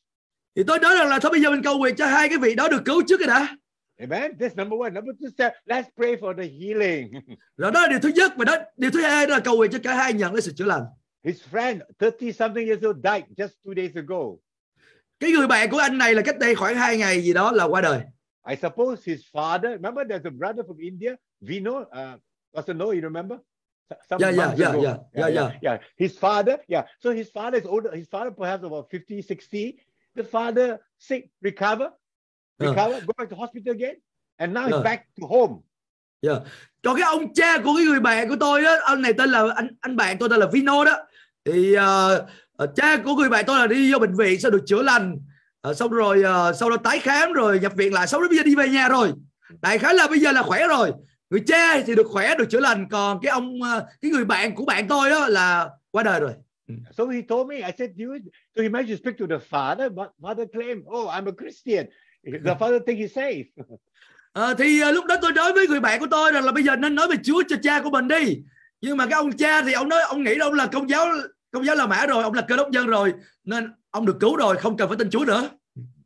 Thì tôi nói rằng là thôi bây giờ mình cầu nguyện cho hai cái vị đó được cứu trước cái đã. Amen. That's number one. Number two, step, let's pray for the healing. Rồi đó là điều thứ nhất và đó điều thứ hai đó là cầu nguyện cho cả hai nhận lấy sự chữa lành. His friend, 30 something years old, died just two days ago. Cái người bạn của anh này là cách đây khoảng hai ngày gì đó là qua đời. I suppose his father, remember there's a brother from India, Vino, uh, Pastor No, you remember? Some Yeah, yeah, yeah, ago. yeah, yeah, yeah. yeah. His father, yeah. So his father is older. His father perhaps about 50, 60. The father sick, recover, Yeah. Recover, go back to hospital again. And now he's back to home. Yeah. Còn cái ông cha của cái người bạn của tôi đó, ông này tên là anh anh bạn tôi tên là Vino đó. Thì uh, cha của người bạn tôi là đi vô bệnh viện sau được chữa lành. Ờ, xong rồi ờ, sau đó tái khám rồi nhập viện lại sau đó bây giờ đi về nhà rồi đại khái là bây giờ là khỏe rồi người cha thì được khỏe được chữa lành còn cái ông ờ, cái người bạn của bạn tôi đó là qua đời rồi So he told me, I said, you, so he managed to speak to the father, but father claimed, oh, I'm a Christian. The father think he's safe. Ờ, thì ờ, lúc đó tôi nói với người bạn của tôi rằng là bây giờ nên nói về Chúa cho cha của mình đi nhưng mà cái ông cha thì ông nói ông nghĩ ông là công giáo công giáo La Mã rồi ông là cơ đốc nhân rồi nên ông được cứu rồi không cần phải tin Chúa nữa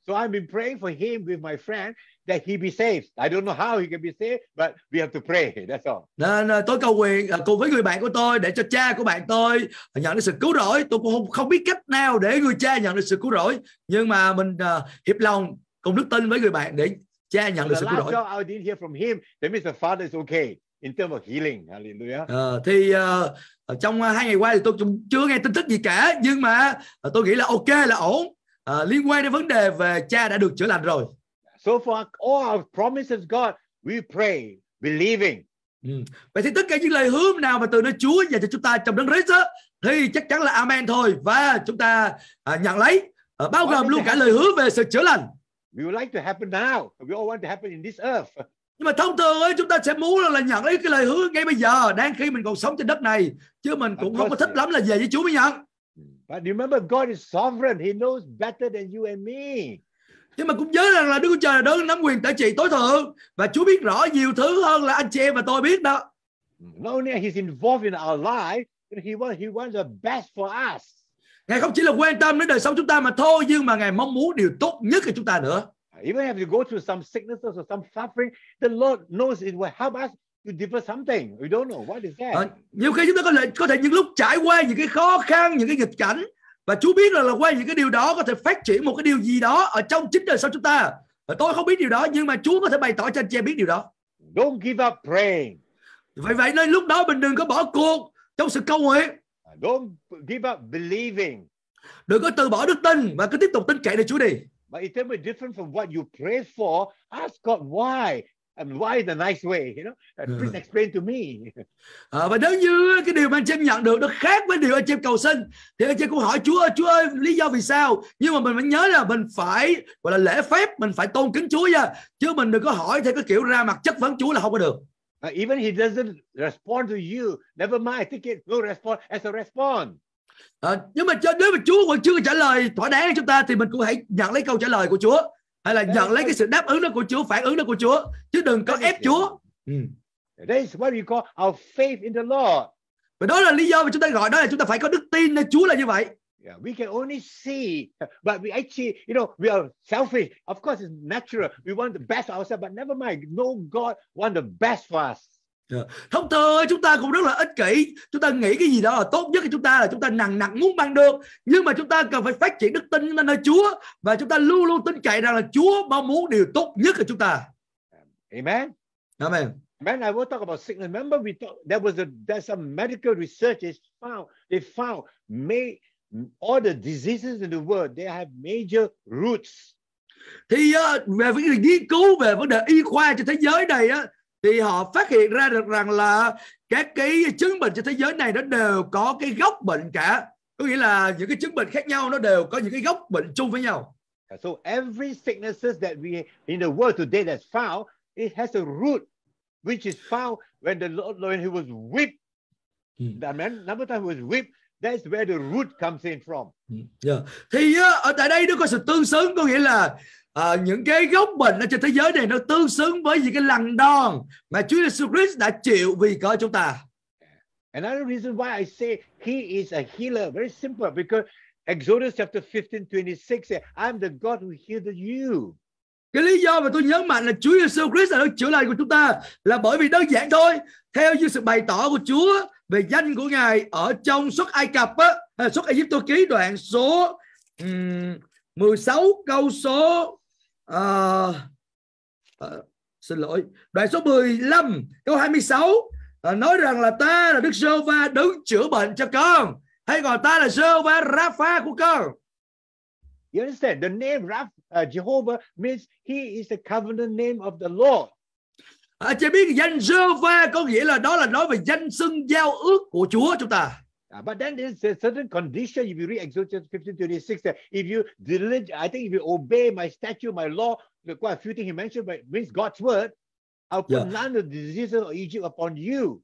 So I've been praying for him with my friend that he be saved. I don't know how he can be saved, but we have to pray. That's all. nên ờ, tôi cầu nguyện cùng với người bạn của tôi để cho cha của bạn tôi nhận được sự cứu rỗi tôi cũng không, không biết cách nào để người cha nhận được sự cứu rỗi nhưng mà mình ờ, hiệp lòng cùng đức tin với người bạn để cha nhận được sự cứu rỗi I didn't hear from him. That means the father is okay in terms of healing. Hallelujah. Ờ, thì ở trong hai ngày qua thì tôi cũng chưa nghe tin tức gì cả nhưng mà ờ, tôi nghĩ là ok là ổn Ờ, liên quan đến vấn đề về cha đã được chữa lành rồi So for all our promises, God, we pray, believing. vậy thì tất cả những lời hứa nào mà từ nơi Chúa dành cho chúng ta trong đấng Christ á, thì chắc chắn là amen thôi và chúng ta à, nhận lấy Ờ, bao gồm luôn cả lời hứa về sự chữa lành We would like to happen now. We all want to happen in this earth. nhưng mà thông thường ấy, chúng ta sẽ muốn là, là nhận lấy cái lời hứa ngay bây giờ đang khi mình còn sống trên đất này chứ mình cũng không có thích lắm là về với Chúa mới nhận But remember, God is sovereign. He knows better than you and me. nhưng mà cũng nhớ rằng là Đức Chúa Trời là đấng nắm quyền tại trị tối thượng và Chúa biết rõ nhiều thứ hơn là anh chị em và tôi biết đó Not only he's involved in our life, but he wants, he wants the best for us. Ngài không chỉ là quan tâm đến đời sống chúng ta mà thôi nhưng mà Ngài mong muốn điều tốt nhất cho chúng ta nữa Even if you go through some sicknesses or some suffering, the Lord knows it will help us to develop something. We don't know what is that. Ờ, nhiều khi chúng ta có thể có thể những lúc trải qua những cái khó khăn những cái nghịch cảnh và Chúa biết là, là qua những cái điều đó có thể phát triển một cái điều gì đó ở trong chính đời sống chúng ta Ờ, tôi không biết điều đó nhưng mà Chúa có thể bày tỏ cho anh chị em biết điều đó Don't give up praying. vậy vậy nên lúc đó mình đừng có bỏ cuộc trong sự cầu nguyện Don't give up believing. đừng có từ bỏ đức tin và cứ tiếp tục tin cậy nơi Chúa đi But it's bit different from what you pray for. Ask God why. And why is the nice way? You know, Uh, please explain to me. Ờ, và nếu như cái điều mà anh chị nhận được nó khác với điều anh chị cầu xin thì anh chị cũng hỏi Chúa ơi, Chúa ơi lý do vì sao nhưng mà mình phải nhớ là mình phải gọi là lễ phép mình phải tôn kính Chúa nha chứ mình đừng có hỏi theo cái kiểu ra mặt chất vấn Chúa là không có được Uh, even he doesn't respond to you. Never mind. Take it. No response as a response. Ờ, nhưng mà cho- nếu mà Chúa vẫn chưa trả lời thỏa đáng cho chúng ta thì mình cũng hãy nhận lấy câu trả lời của Chúa hay là nhận lấy cái sự đáp ứng đó của Chúa phản ứng đó của Chúa chứ đừng có ép Chúa ừ. That is what we call our faith in the Lord. và đó là lý do mà chúng ta gọi đó là chúng ta phải có đức tin nơi Chúa là như vậy Yeah, we can only see, but we actually, you know, we are selfish. Of course, it's natural. We want the best for ourselves, but never mind. No, God want the best for us. thông thường chúng ta cũng rất là ích kỷ chúng ta nghĩ cái gì đó là tốt nhất cho chúng ta là chúng ta nặng nặng muốn bằng được nhưng mà chúng ta cần phải phát triển đức tin lên nơi Chúa và chúng ta luôn luôn tin cậy rằng là Chúa mong muốn điều tốt nhất cho chúng ta Amen. Amen Man, I will talk about sickness. Remember, we talked. There was a there's some medical research. They found they found may all the diseases in the world they have major roots. thì ờ, về cái nghiên cứu về vấn đề y khoa trên thế giới này á thì họ phát hiện ra được rằng là các cái chứng bệnh trên thế giới này nó đều có cái gốc bệnh cả có nghĩa là những cái chứng bệnh khác nhau nó đều có những cái gốc bệnh chung với nhau So every sicknesses that we in the world today that's found, it has a root, which is found when the Lord when he was whipped. Hmm. The man number time he was whipped. That's where the root comes in from. Dạ. thì á, ở tại đây nó có sự tương xứng có nghĩa là à, những cái gốc bệnh ở trên thế giới này nó tương xứng với những cái lần đòn mà Chúa Giêsu Christ đã chịu vì cỡ chúng ta Another reason why I say he is a healer, very simple, because Exodus chapter 15, 26 says, I'm the God who healed you cái lý do mà tôi nhấn mạnh là Chúa Giêsu Christ là đấng chữa lành của chúng ta là bởi vì đơn giản thôi. Theo như sự bày tỏ của Chúa về danh của Ngài ở trong xuất Ai Cập á, à, xuất Ai Cập ký đoạn số um, 16 câu số uh, uh, xin lỗi đoạn số 15 câu 26 uh, à, nói rằng là ta là Đức Sơ Va đứng chữa bệnh cho con hay còn ta là Sơ Va Rapha của con. You understand? The name Raph, uh, Jehovah means he is the covenant name of the Lord. À, chị biết danh Jehovah có nghĩa là đó là nói về danh xưng giao ước của Chúa chúng ta. Uh, but then there's a certain condition. If you read Exodus 15, 26, that if you diligent, I think if you obey my statute, my law, the quite a few things he mentioned, but it means God's word, I'll put Yeah. none of the diseases of Egypt upon you.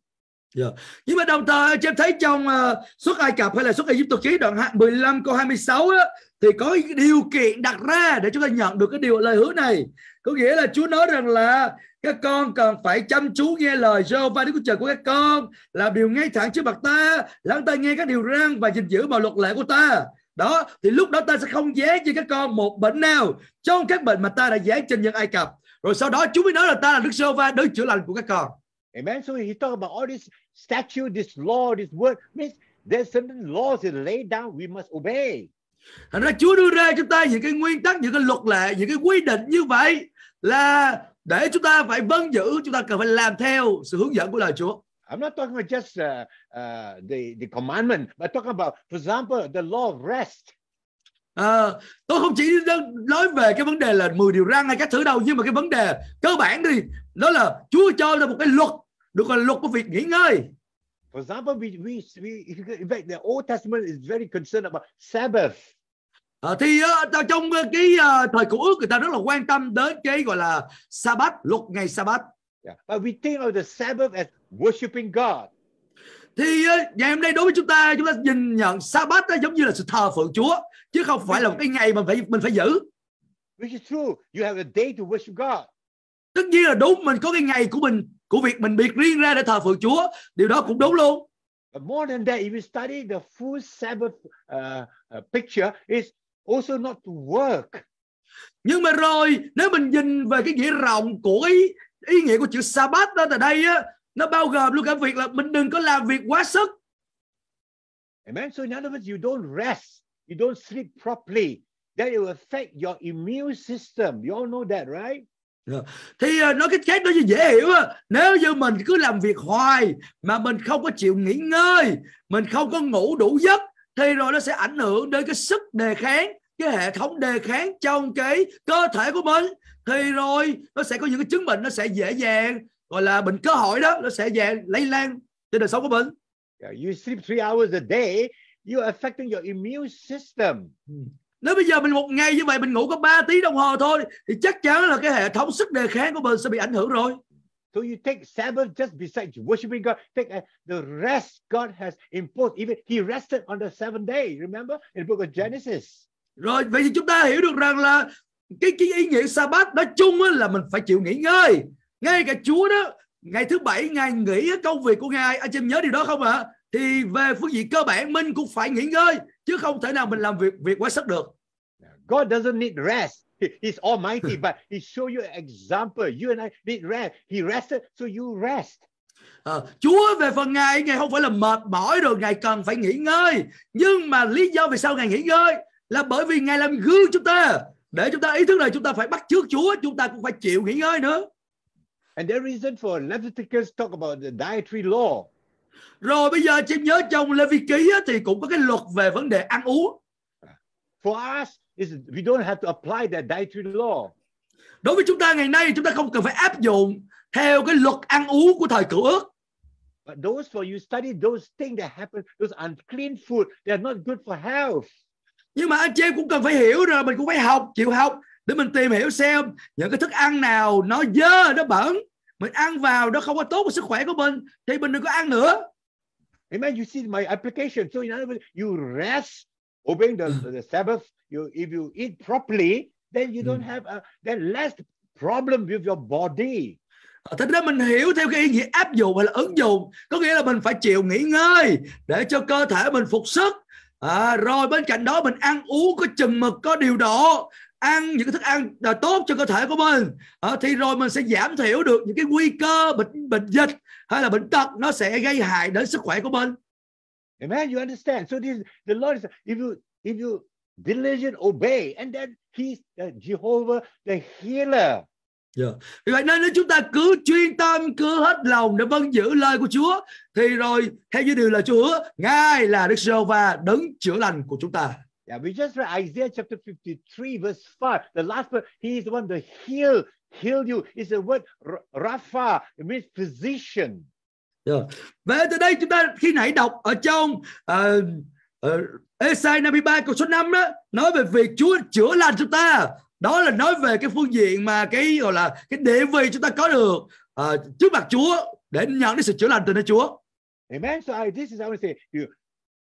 Dạ. Nhưng mà đồng thời cho em thấy trong uh, xuất Ai Cập hay là xuất Ai Cập ký đoạn 15 câu 26 á, thì có điều kiện đặt ra để chúng ta nhận được cái điều lời hứa này. Có nghĩa là Chúa nói rằng là các con cần phải chăm chú nghe lời Jehovah Đức Chúa Trời của các con, làm điều ngay thẳng trước mặt ta, lắng tai nghe các điều răn và gìn giữ mọi luật lệ của ta. Đó, thì lúc đó ta sẽ không dán cho các con một bệnh nào trong các bệnh mà ta đã dán trên dân Ai Cập. Rồi sau đó Chúa mới nói là ta là Đức Jehovah đấng chữa lành của các con. Amen. So he talk about all this statute, this law, this word means there's certain laws that laid down we must obey. Thành ra Chúa đưa ra chúng ta những cái nguyên tắc, những cái luật lệ, những cái quy định như vậy là để chúng ta phải vâng giữ, chúng ta cần phải làm theo sự hướng dẫn của lời Chúa. I'm not talking about just uh, uh, the, the commandment, but talking about, for example, the law of rest. À, tôi không chỉ nói về cái vấn đề là 10 điều răn hay các thứ đâu nhưng mà cái vấn đề cơ bản đi đó là Chúa cho ra một cái luật được gọi là luật của việc nghỉ ngơi For example, we, we, we in fact, the Old Testament is very concerned about Sabbath. à, thì ờ, trong cái ờ, thời cựu ước người ta rất là quan tâm đến cái gọi là Sa-bát luật ngày Sa-bát Yeah. But we think of the Sabbath as worshiping God. thì ờ, ngày hôm nay đối với chúng ta chúng ta nhìn nhận Sa-bát đó giống như là sự thờ phượng Chúa chứ không phải là một cái ngày mình phải mình phải giữ Which is true. You have a day to worship God. tất nhiên là đúng mình có cái ngày của mình của việc mình biệt riêng ra để thờ phượng Chúa điều đó cũng đúng luôn But more than that, if you study the full Sabbath uh, uh, picture, it's also not to work. nhưng mà rồi nếu mình nhìn về cái nghĩa rộng của ý, ý nghĩa của chữ Sa-bát đó tại đây á nó bao gồm luôn cả việc là mình đừng có làm việc quá sức Amen. So in other words, you don't rest, you don't sleep properly. That will affect your immune system. You all know that, right? thì à, nói cái khác nó như dễ hiểu nếu như mình cứ làm việc hoài mà mình không có chịu nghỉ ngơi mình không có ngủ đủ giấc thì rồi nó sẽ ảnh hưởng đến cái sức đề kháng cái hệ thống đề kháng trong cái cơ thể của mình thì rồi nó sẽ có những cái chứng bệnh nó sẽ dễ dàng gọi là bệnh cơ hội đó nó sẽ dễ lây lan trên đời sống của mình Yeah, you sleep three hours a day, you're affecting your immune system. nếu bây giờ mình một ngày như vậy mình ngủ có 3 tiếng đồng hồ thôi thì chắc chắn là cái hệ thống sức đề kháng của mình sẽ bị ảnh hưởng rồi So you take Sabbath just besides worshiping God, take uh, the rest God has imposed. Even He rested on the seventh day. Remember in the book of Genesis. rồi vậy thì chúng ta hiểu được rằng là cái cái ý nghĩa sa bát nói chung là mình phải chịu nghỉ ngơi ngay cả Chúa đó ngày thứ bảy ngài nghỉ công việc của ngài anh chị em nhớ điều đó không ạ thì về phương diện cơ bản mình cũng phải nghỉ ngơi chứ không thể nào mình làm việc việc quá sức được God doesn't need rest. He- He's almighty, but He showed you an example. You and I need rest. He rested, so you rest. Ờ, Chúa về phần ngài ngài không phải là mệt mỏi rồi ngài cần phải nghỉ ngơi nhưng mà lý do vì sao ngài nghỉ ngơi là bởi vì ngài làm gương chúng ta để chúng ta ý thức là chúng ta phải bắt chước Chúa chúng ta cũng phải chịu nghỉ ngơi nữa And the reason for Leviticus talk about the dietary law. Rồi bây giờ chị em nhớ trong Lê Vi Ký á, thì cũng có cái luật về vấn đề ăn uống For us, is we don't have to apply that dietary law. đối với chúng ta ngày nay chúng ta không cần phải áp dụng theo cái luật ăn uống của thời cựu ước But those for you study those things that happen, those unclean food, they are not good for health. nhưng mà anh chị em cũng cần phải hiểu rồi mình cũng phải học chịu học để mình tìm hiểu xem những cái thức ăn nào nó dơ nó bẩn mình ăn vào nó không có tốt cho sức khỏe của mình thì mình đừng có ăn nữa Amen. You see my application. So in other words, you rest, obeying the, the Sabbath. You if you eat properly, then you don't Mm. have a then less problem with your body. Ờ, Thế ra mình hiểu theo cái ý nghĩa áp dụng hay là ứng dụng có nghĩa là mình phải chịu nghỉ ngơi để cho cơ thể mình phục sức à, rồi bên cạnh đó mình ăn uống có chừng mực có điều độ ăn những cái thức ăn tốt cho cơ thể của mình à, thì rồi mình sẽ giảm thiểu được những cái nguy cơ bệnh bệnh dịch hay là bệnh tật nó sẽ gây hại đến sức khỏe của mình Amen. You understand? So this the Lord is if you if you diligent obey, and then He's uh, Jehovah the healer. vì vậy nên nếu chúng ta cứ chuyên tâm cứ hết lòng để vâng giữ lời của Chúa thì rồi theo như điều là Chúa Ngài là Đức Giê-hô-va đấng chữa lành của chúng ta Yeah, we just read Isaiah chapter 53, verse 5. The last part, He is the one to heal, heal you. It's the word Rapha, it means physician. Về từ đây chúng ta khi nãy đọc ở trong uh, uh, Esai 53 câu số 5 đó nói về việc Chúa chữa lành chúng ta. Đó là nói về cái phương diện mà cái gọi là cái địa vị chúng ta có được uh, trước mặt Chúa để nhận đến sự chữa lành từ nơi Chúa. Amen. So I, this is I want to say, you,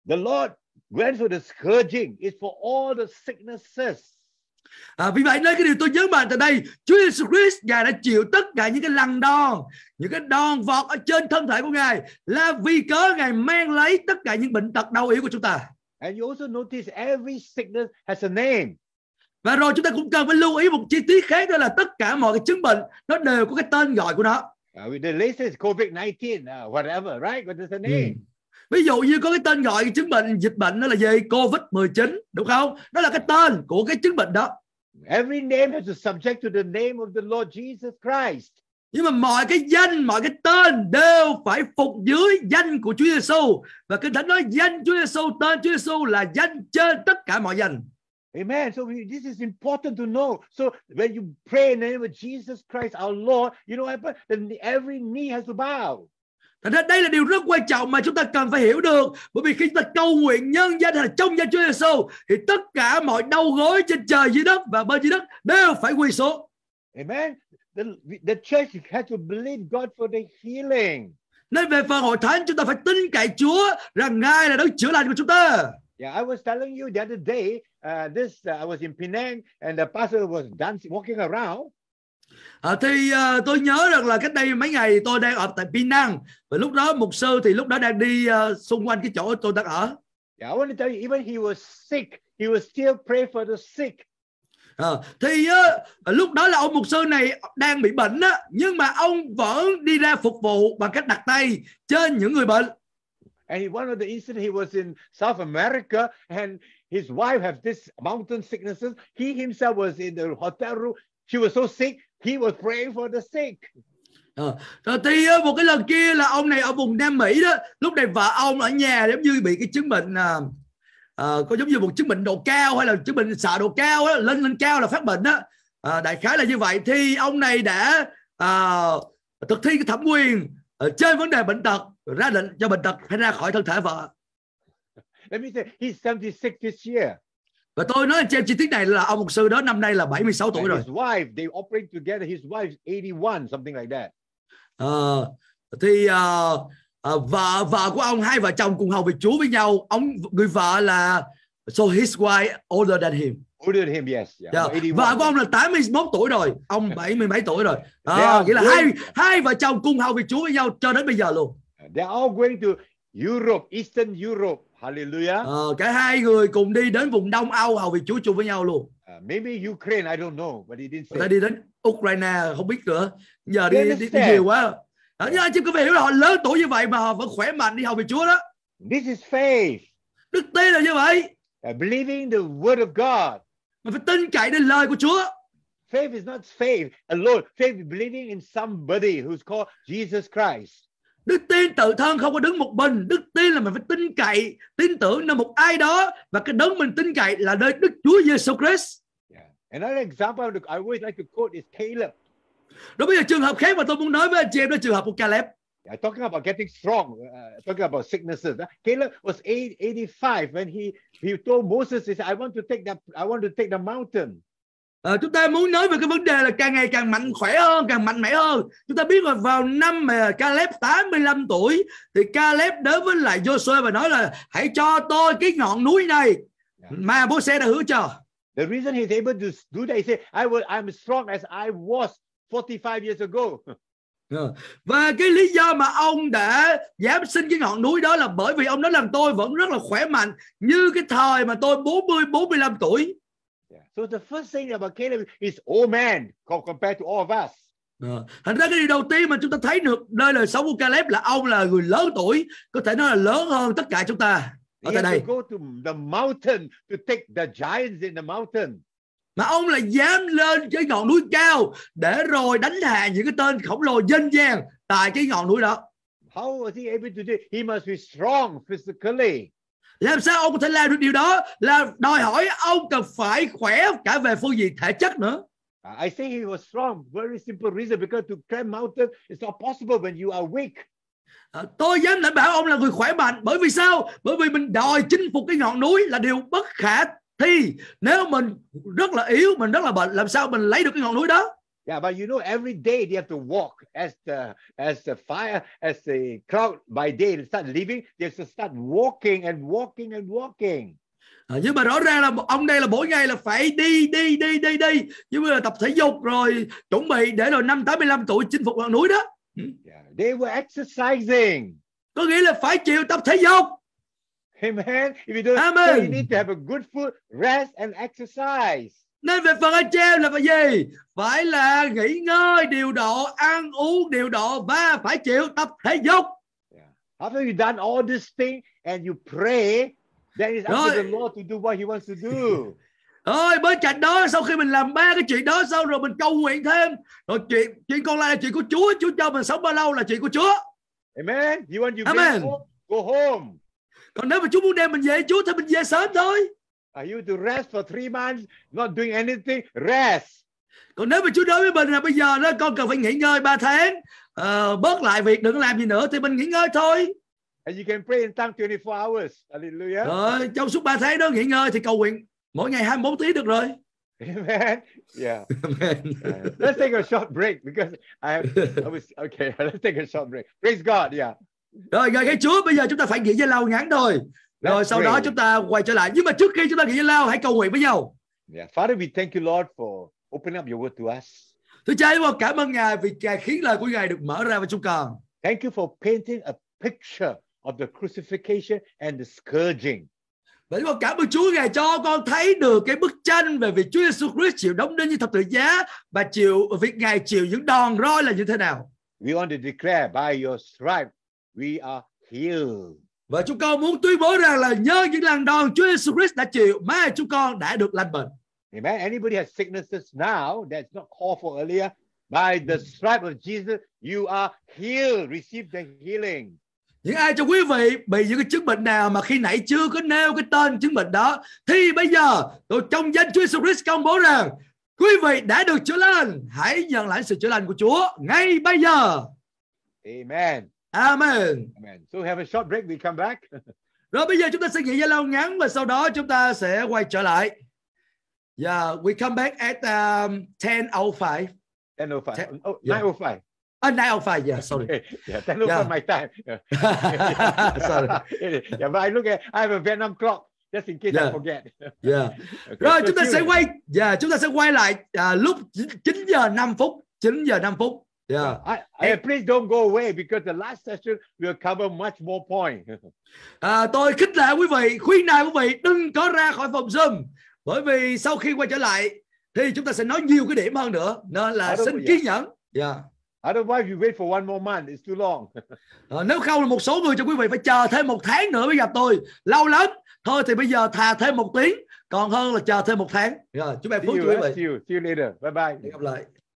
the Lord went for the scourging. It's for all the sicknesses. À, vì vậy nên cái điều tôi nhớ mạnh tại đây Chúa Jesus Christ Ngài đã chịu tất cả những cái lần đòn những cái đòn vọt ở trên thân thể của Ngài là vì cớ Ngài mang lấy tất cả những bệnh tật đau yếu của chúng ta And you also notice every sickness has a name. và rồi chúng ta cũng cần phải lưu ý một chi tiết khác đó là tất cả mọi cái chứng bệnh nó đều có cái tên gọi của nó Uh, the latest COVID-19, uh, whatever, right? But there's a name. Ừ. ví dụ như có cái tên gọi chứng bệnh dịch bệnh đó là gì Covid 19 đúng không đó là cái tên của cái chứng bệnh đó Every name has to subject to the name of the Lord Jesus Christ. nhưng mà mọi cái danh mọi cái tên đều phải phục dưới danh của Chúa Giêsu và kinh thánh nói danh Chúa Giêsu tên Chúa Giêsu là danh trên tất cả mọi danh Amen. So we, this is important to know. So when you pray in the name of Jesus Christ, our Lord, you know what happens? Then every knee has to bow. Thành ra đây là điều rất quan trọng mà chúng ta cần phải hiểu được bởi vì khi chúng ta cầu nguyện nhân danh là trong danh Chúa Giêsu thì tất cả mọi đầu gối trên trời dưới đất và bên dưới đất đều phải quỳ xuống Amen. The, the church has to believe God for the healing. nên về phần hội thánh chúng ta phải tin cậy Chúa rằng Ngài là đấng chữa lành của chúng ta Yeah, I was telling you the other day, uh, this uh, I was in Penang and the pastor was dancing, walking around. À, thì à, tôi nhớ rằng là cách đây mấy ngày tôi đang ở tại Penang và lúc đó mục sư thì lúc đó đang đi à, xung quanh cái chỗ tôi đang ở Yeah, I want to tell you, even he was sick, he was still pray for the sick. à, thì á, lúc đó là ông mục sư này đang bị bệnh á nhưng mà ông vẫn đi ra phục vụ bằng cách đặt tay trên những người bệnh And he, one of the incidents, he was in South America and his wife have this mountain sicknesses. He himself was in the hotel room. She was so sick, he was praying for the sick. Ờ, rồi thì á, một cái lần kia là ông này ở vùng Nam Mỹ đó lúc này vợ ông ở nhà giống như bị cái chứng bệnh à, à, có giống như một chứng bệnh độ cao hay là chứng bệnh sợ độ cao đó, lên lên cao là phát bệnh đó à, đại khái là như vậy thì ông này đã à, thực thi cái thẩm quyền ở trên vấn đề bệnh tật ra lệnh cho bệnh tật phải ra khỏi thân thể vợ Let me say, he's 76 this year. Và tôi nói trên chi tiết này là ông mục sư đó năm nay là 76 tuổi rồi his wife, they operate together. His wife's 81, something like that. Ờ, thì ờ, ờ, vợ vợ của ông hai vợ chồng cùng hầu việc Chúa với nhau ông người vợ là so his wife older than him Older than him, yes. Yeah, Dạ, 81. vợ của ông là 81 tuổi rồi ông 70 mấy tuổi rồi Yeah, nghĩa là great. hai hai vợ chồng cùng hầu việc Chúa với nhau cho đến bây giờ luôn They're all going to Europe, Eastern Europe. Hallelujah. Ờ, cả hai người cùng đi đến vùng Đông Âu hầu việc Chúa chung với nhau luôn Uh, maybe Ukraine, I don't know, but he didn't người ta say. đi đến Ukraine không biết nữa giờ đi, đi, đi nhiều quá Đó, nhưng anh chị có phải hiểu là họ lớn tuổi như vậy mà họ vẫn khỏe mạnh đi hầu việc Chúa đó This is faith. đức tin là như vậy Uh, believing the word of God. mình phải tin cậy đến lời của Chúa Faith is not faith alone. Faith is believing in somebody who's called Jesus Christ. Đức tin tự thân không có đứng một mình đức tin là mình phải tin cậy tin tưởng nơi một ai đó và cái đấng mình tin cậy là nơi Đức Chúa Giêsu Christ Yeah. Another example I always like to quote is Caleb. đối bây giờ trường hợp khác mà tôi muốn nói với anh chị em đó trường hợp của Caleb Yeah, talking about getting strong, uh, talking about sicknesses. Caleb was eight, 85 when he, he told Moses, he said, I want to take that, I want to take the mountain. Ờ, chúng ta muốn nói về cái vấn đề là càng ngày càng mạnh khỏe hơn, càng mạnh mẽ hơn. Chúng ta biết là vào năm mà Caleb 85 tuổi thì Caleb đến với lại Joshua và nói là hãy cho tôi cái ngọn núi này mà bố sẽ đã hứa cho. The reason he's able to do that, he said, I will, I'm strong as I was 45 years ago. Ờ, Và cái lý do mà ông đã dám xin cái ngọn núi đó là bởi vì ông nói rằng tôi vẫn rất là khỏe mạnh như cái thời mà tôi 40 45 tuổi. Yeah. So the first thing about Caleb is old man co- compared to all of us. Ờ, Thành ra cái điều đầu tiên mà chúng ta thấy được nơi đời sống của Caleb là ông là người lớn tuổi, có thể nói là lớn hơn tất cả chúng ta ở tại đây. to go to the mountain to take the giants in the mountain. Mà ông là dám lên cái ngọn núi cao để rồi đánh hạ những cái tên khổng lồ dân gian tại cái ngọn núi đó. How was he able to do? He must be strong physically. Làm sao ông có thể làm được điều đó là đòi hỏi ông cần phải khỏe cả về phương diện thể chất nữa. Uh, I say he was strong. Very simple reason because to climb mountain is not possible when you are weak. À, tôi dám đảm bảo ông là người khỏe mạnh bởi vì sao bởi vì mình đòi chinh phục cái ngọn núi là điều bất khả thi nếu mình rất là yếu mình rất là bệnh làm sao mình lấy được cái ngọn núi đó Yeah, but you know, every day they have to walk as the as the fire, as the cloud by day they start leaving, they have to start walking and walking and walking. à, nhưng mà rõ ràng là ông đây là mỗi ngày là phải đi đi đi đi đi như là tập thể dục rồi chuẩn bị để rồi năm 85 tuổi chinh phục ngọn núi đó Yeah, they were exercising. có nghĩa là phải chịu tập thể dục Amen. If you don't, so Amen. you need to have a good food, rest, and exercise. Nên về phần anh chị em là phải gì? Phải là nghỉ ngơi điều độ ăn uống điều độ và phải chịu tập thể dục. After you've done all this thing and you pray, then it's up to the Lord to do what He wants to do. Ơi bên cạnh đó sau khi mình làm ba cái chuyện đó xong rồi mình cầu nguyện thêm. Rồi chuyện chuyện còn lại là chuyện của Chúa. Chúa cho mình sống bao lâu là chuyện của Chúa. Amen. You want you Amen. go home, go home. còn nếu mà Chúa muốn đem mình về Chúa thì mình về sớm thôi Are you to rest for three months, not doing anything? Rest. còn nếu mà Chúa nói với mình là bây giờ đó con cần phải nghỉ ngơi 3 tháng ờ, bớt lại việc đừng làm gì nữa thì mình nghỉ ngơi thôi And you can pray in tongue 24 hours. Hallelujah. rồi trong suốt 3 tháng đó nghỉ ngơi thì cầu nguyện mỗi ngày 24 tiếng được rồi Amen. Yeah. Uh, let's take a short break because I have. I was okay. Let's take a short break. Praise God. Yeah. rồi rồi cái Chúa bây giờ chúng ta phải nghỉ giải lao ngắn thôi rồi sau đó pray. chúng ta quay trở lại nhưng mà trước khi chúng ta nghỉ lao hãy cầu nguyện với nhau Yeah. Father, we thank you, Lord, for opening up your word to us. Thưa cha, con cảm ơn Ngài vì Ngài khiến lời của Ngài được mở ra với chúng con. Thank you for painting a picture of the crucifixion and the scourging. Vậy con cảm ơn Chúa Ngài cho con thấy được cái bức tranh về việc Chúa Giêsu Christ chịu đóng đinh như thập tự giá và chịu việc Ngài chịu những đòn roi là như thế nào. We want to declare by your stripe we are healed. Và chúng con muốn tuyên bố rằng là nhờ những lần đòn Chúa Giêsu Christ đã chịu mà chúng con đã được lành bệnh. Amen. Anybody has sicknesses now that's not called for earlier, by the stripe of Jesus, you are healed. Receive the healing. Những ai trong quý vị bị những cái chứng bệnh nào mà khi nãy chưa có nêu cái tên chứng bệnh đó thì bây giờ tôi trong danh Chúa Giêsu Christ công bố rằng quý vị đã được chữa lành. Hãy nhận lãnh sự chữa lành của Chúa ngay bây giờ. Amen. Amen. Amen. So we have a short break. We come back. Rồi bây giờ chúng ta sẽ nghỉ giải lao ngắn và sau đó chúng ta sẽ quay trở lại. Yeah, we come back at um, 10.05. 10.05. Ten- Oh, yeah. 9.05. Uh, 9.05, yeah, sorry. Okay. Yeah, 10.05 Yeah. my time. Yeah. sorry. yeah, but I look at, I have a Vietnam clock just in case I Yeah. forget. Yeah. Okay, Rồi so chúng ta sẽ quay yeah, chúng ta sẽ quay lại à, lúc 9 giờ 5 phút. 9 giờ 5 phút. Yeah. I, I, please don't go away because the last session will cover much more point. À, tôi khích lệ quý vị, khuyên nài quý vị đừng có ra khỏi phòng Zoom. Bởi vì sau khi quay trở lại thì chúng ta sẽ nói nhiều cái điểm hơn nữa. Nên là xin vậy? kiên nhẫn. Yeah. Otherwise, you wait for one more month. It's too long. Ờ, nếu không là một số người cho quý vị phải chờ thêm một tháng nữa mới gặp tôi lâu lắm thôi thì bây giờ thà thêm một tiếng còn hơn là chờ thêm một tháng rồi chúc em see phước quý eh? vị See you. See you later. Bye bye. hẹn gặp lại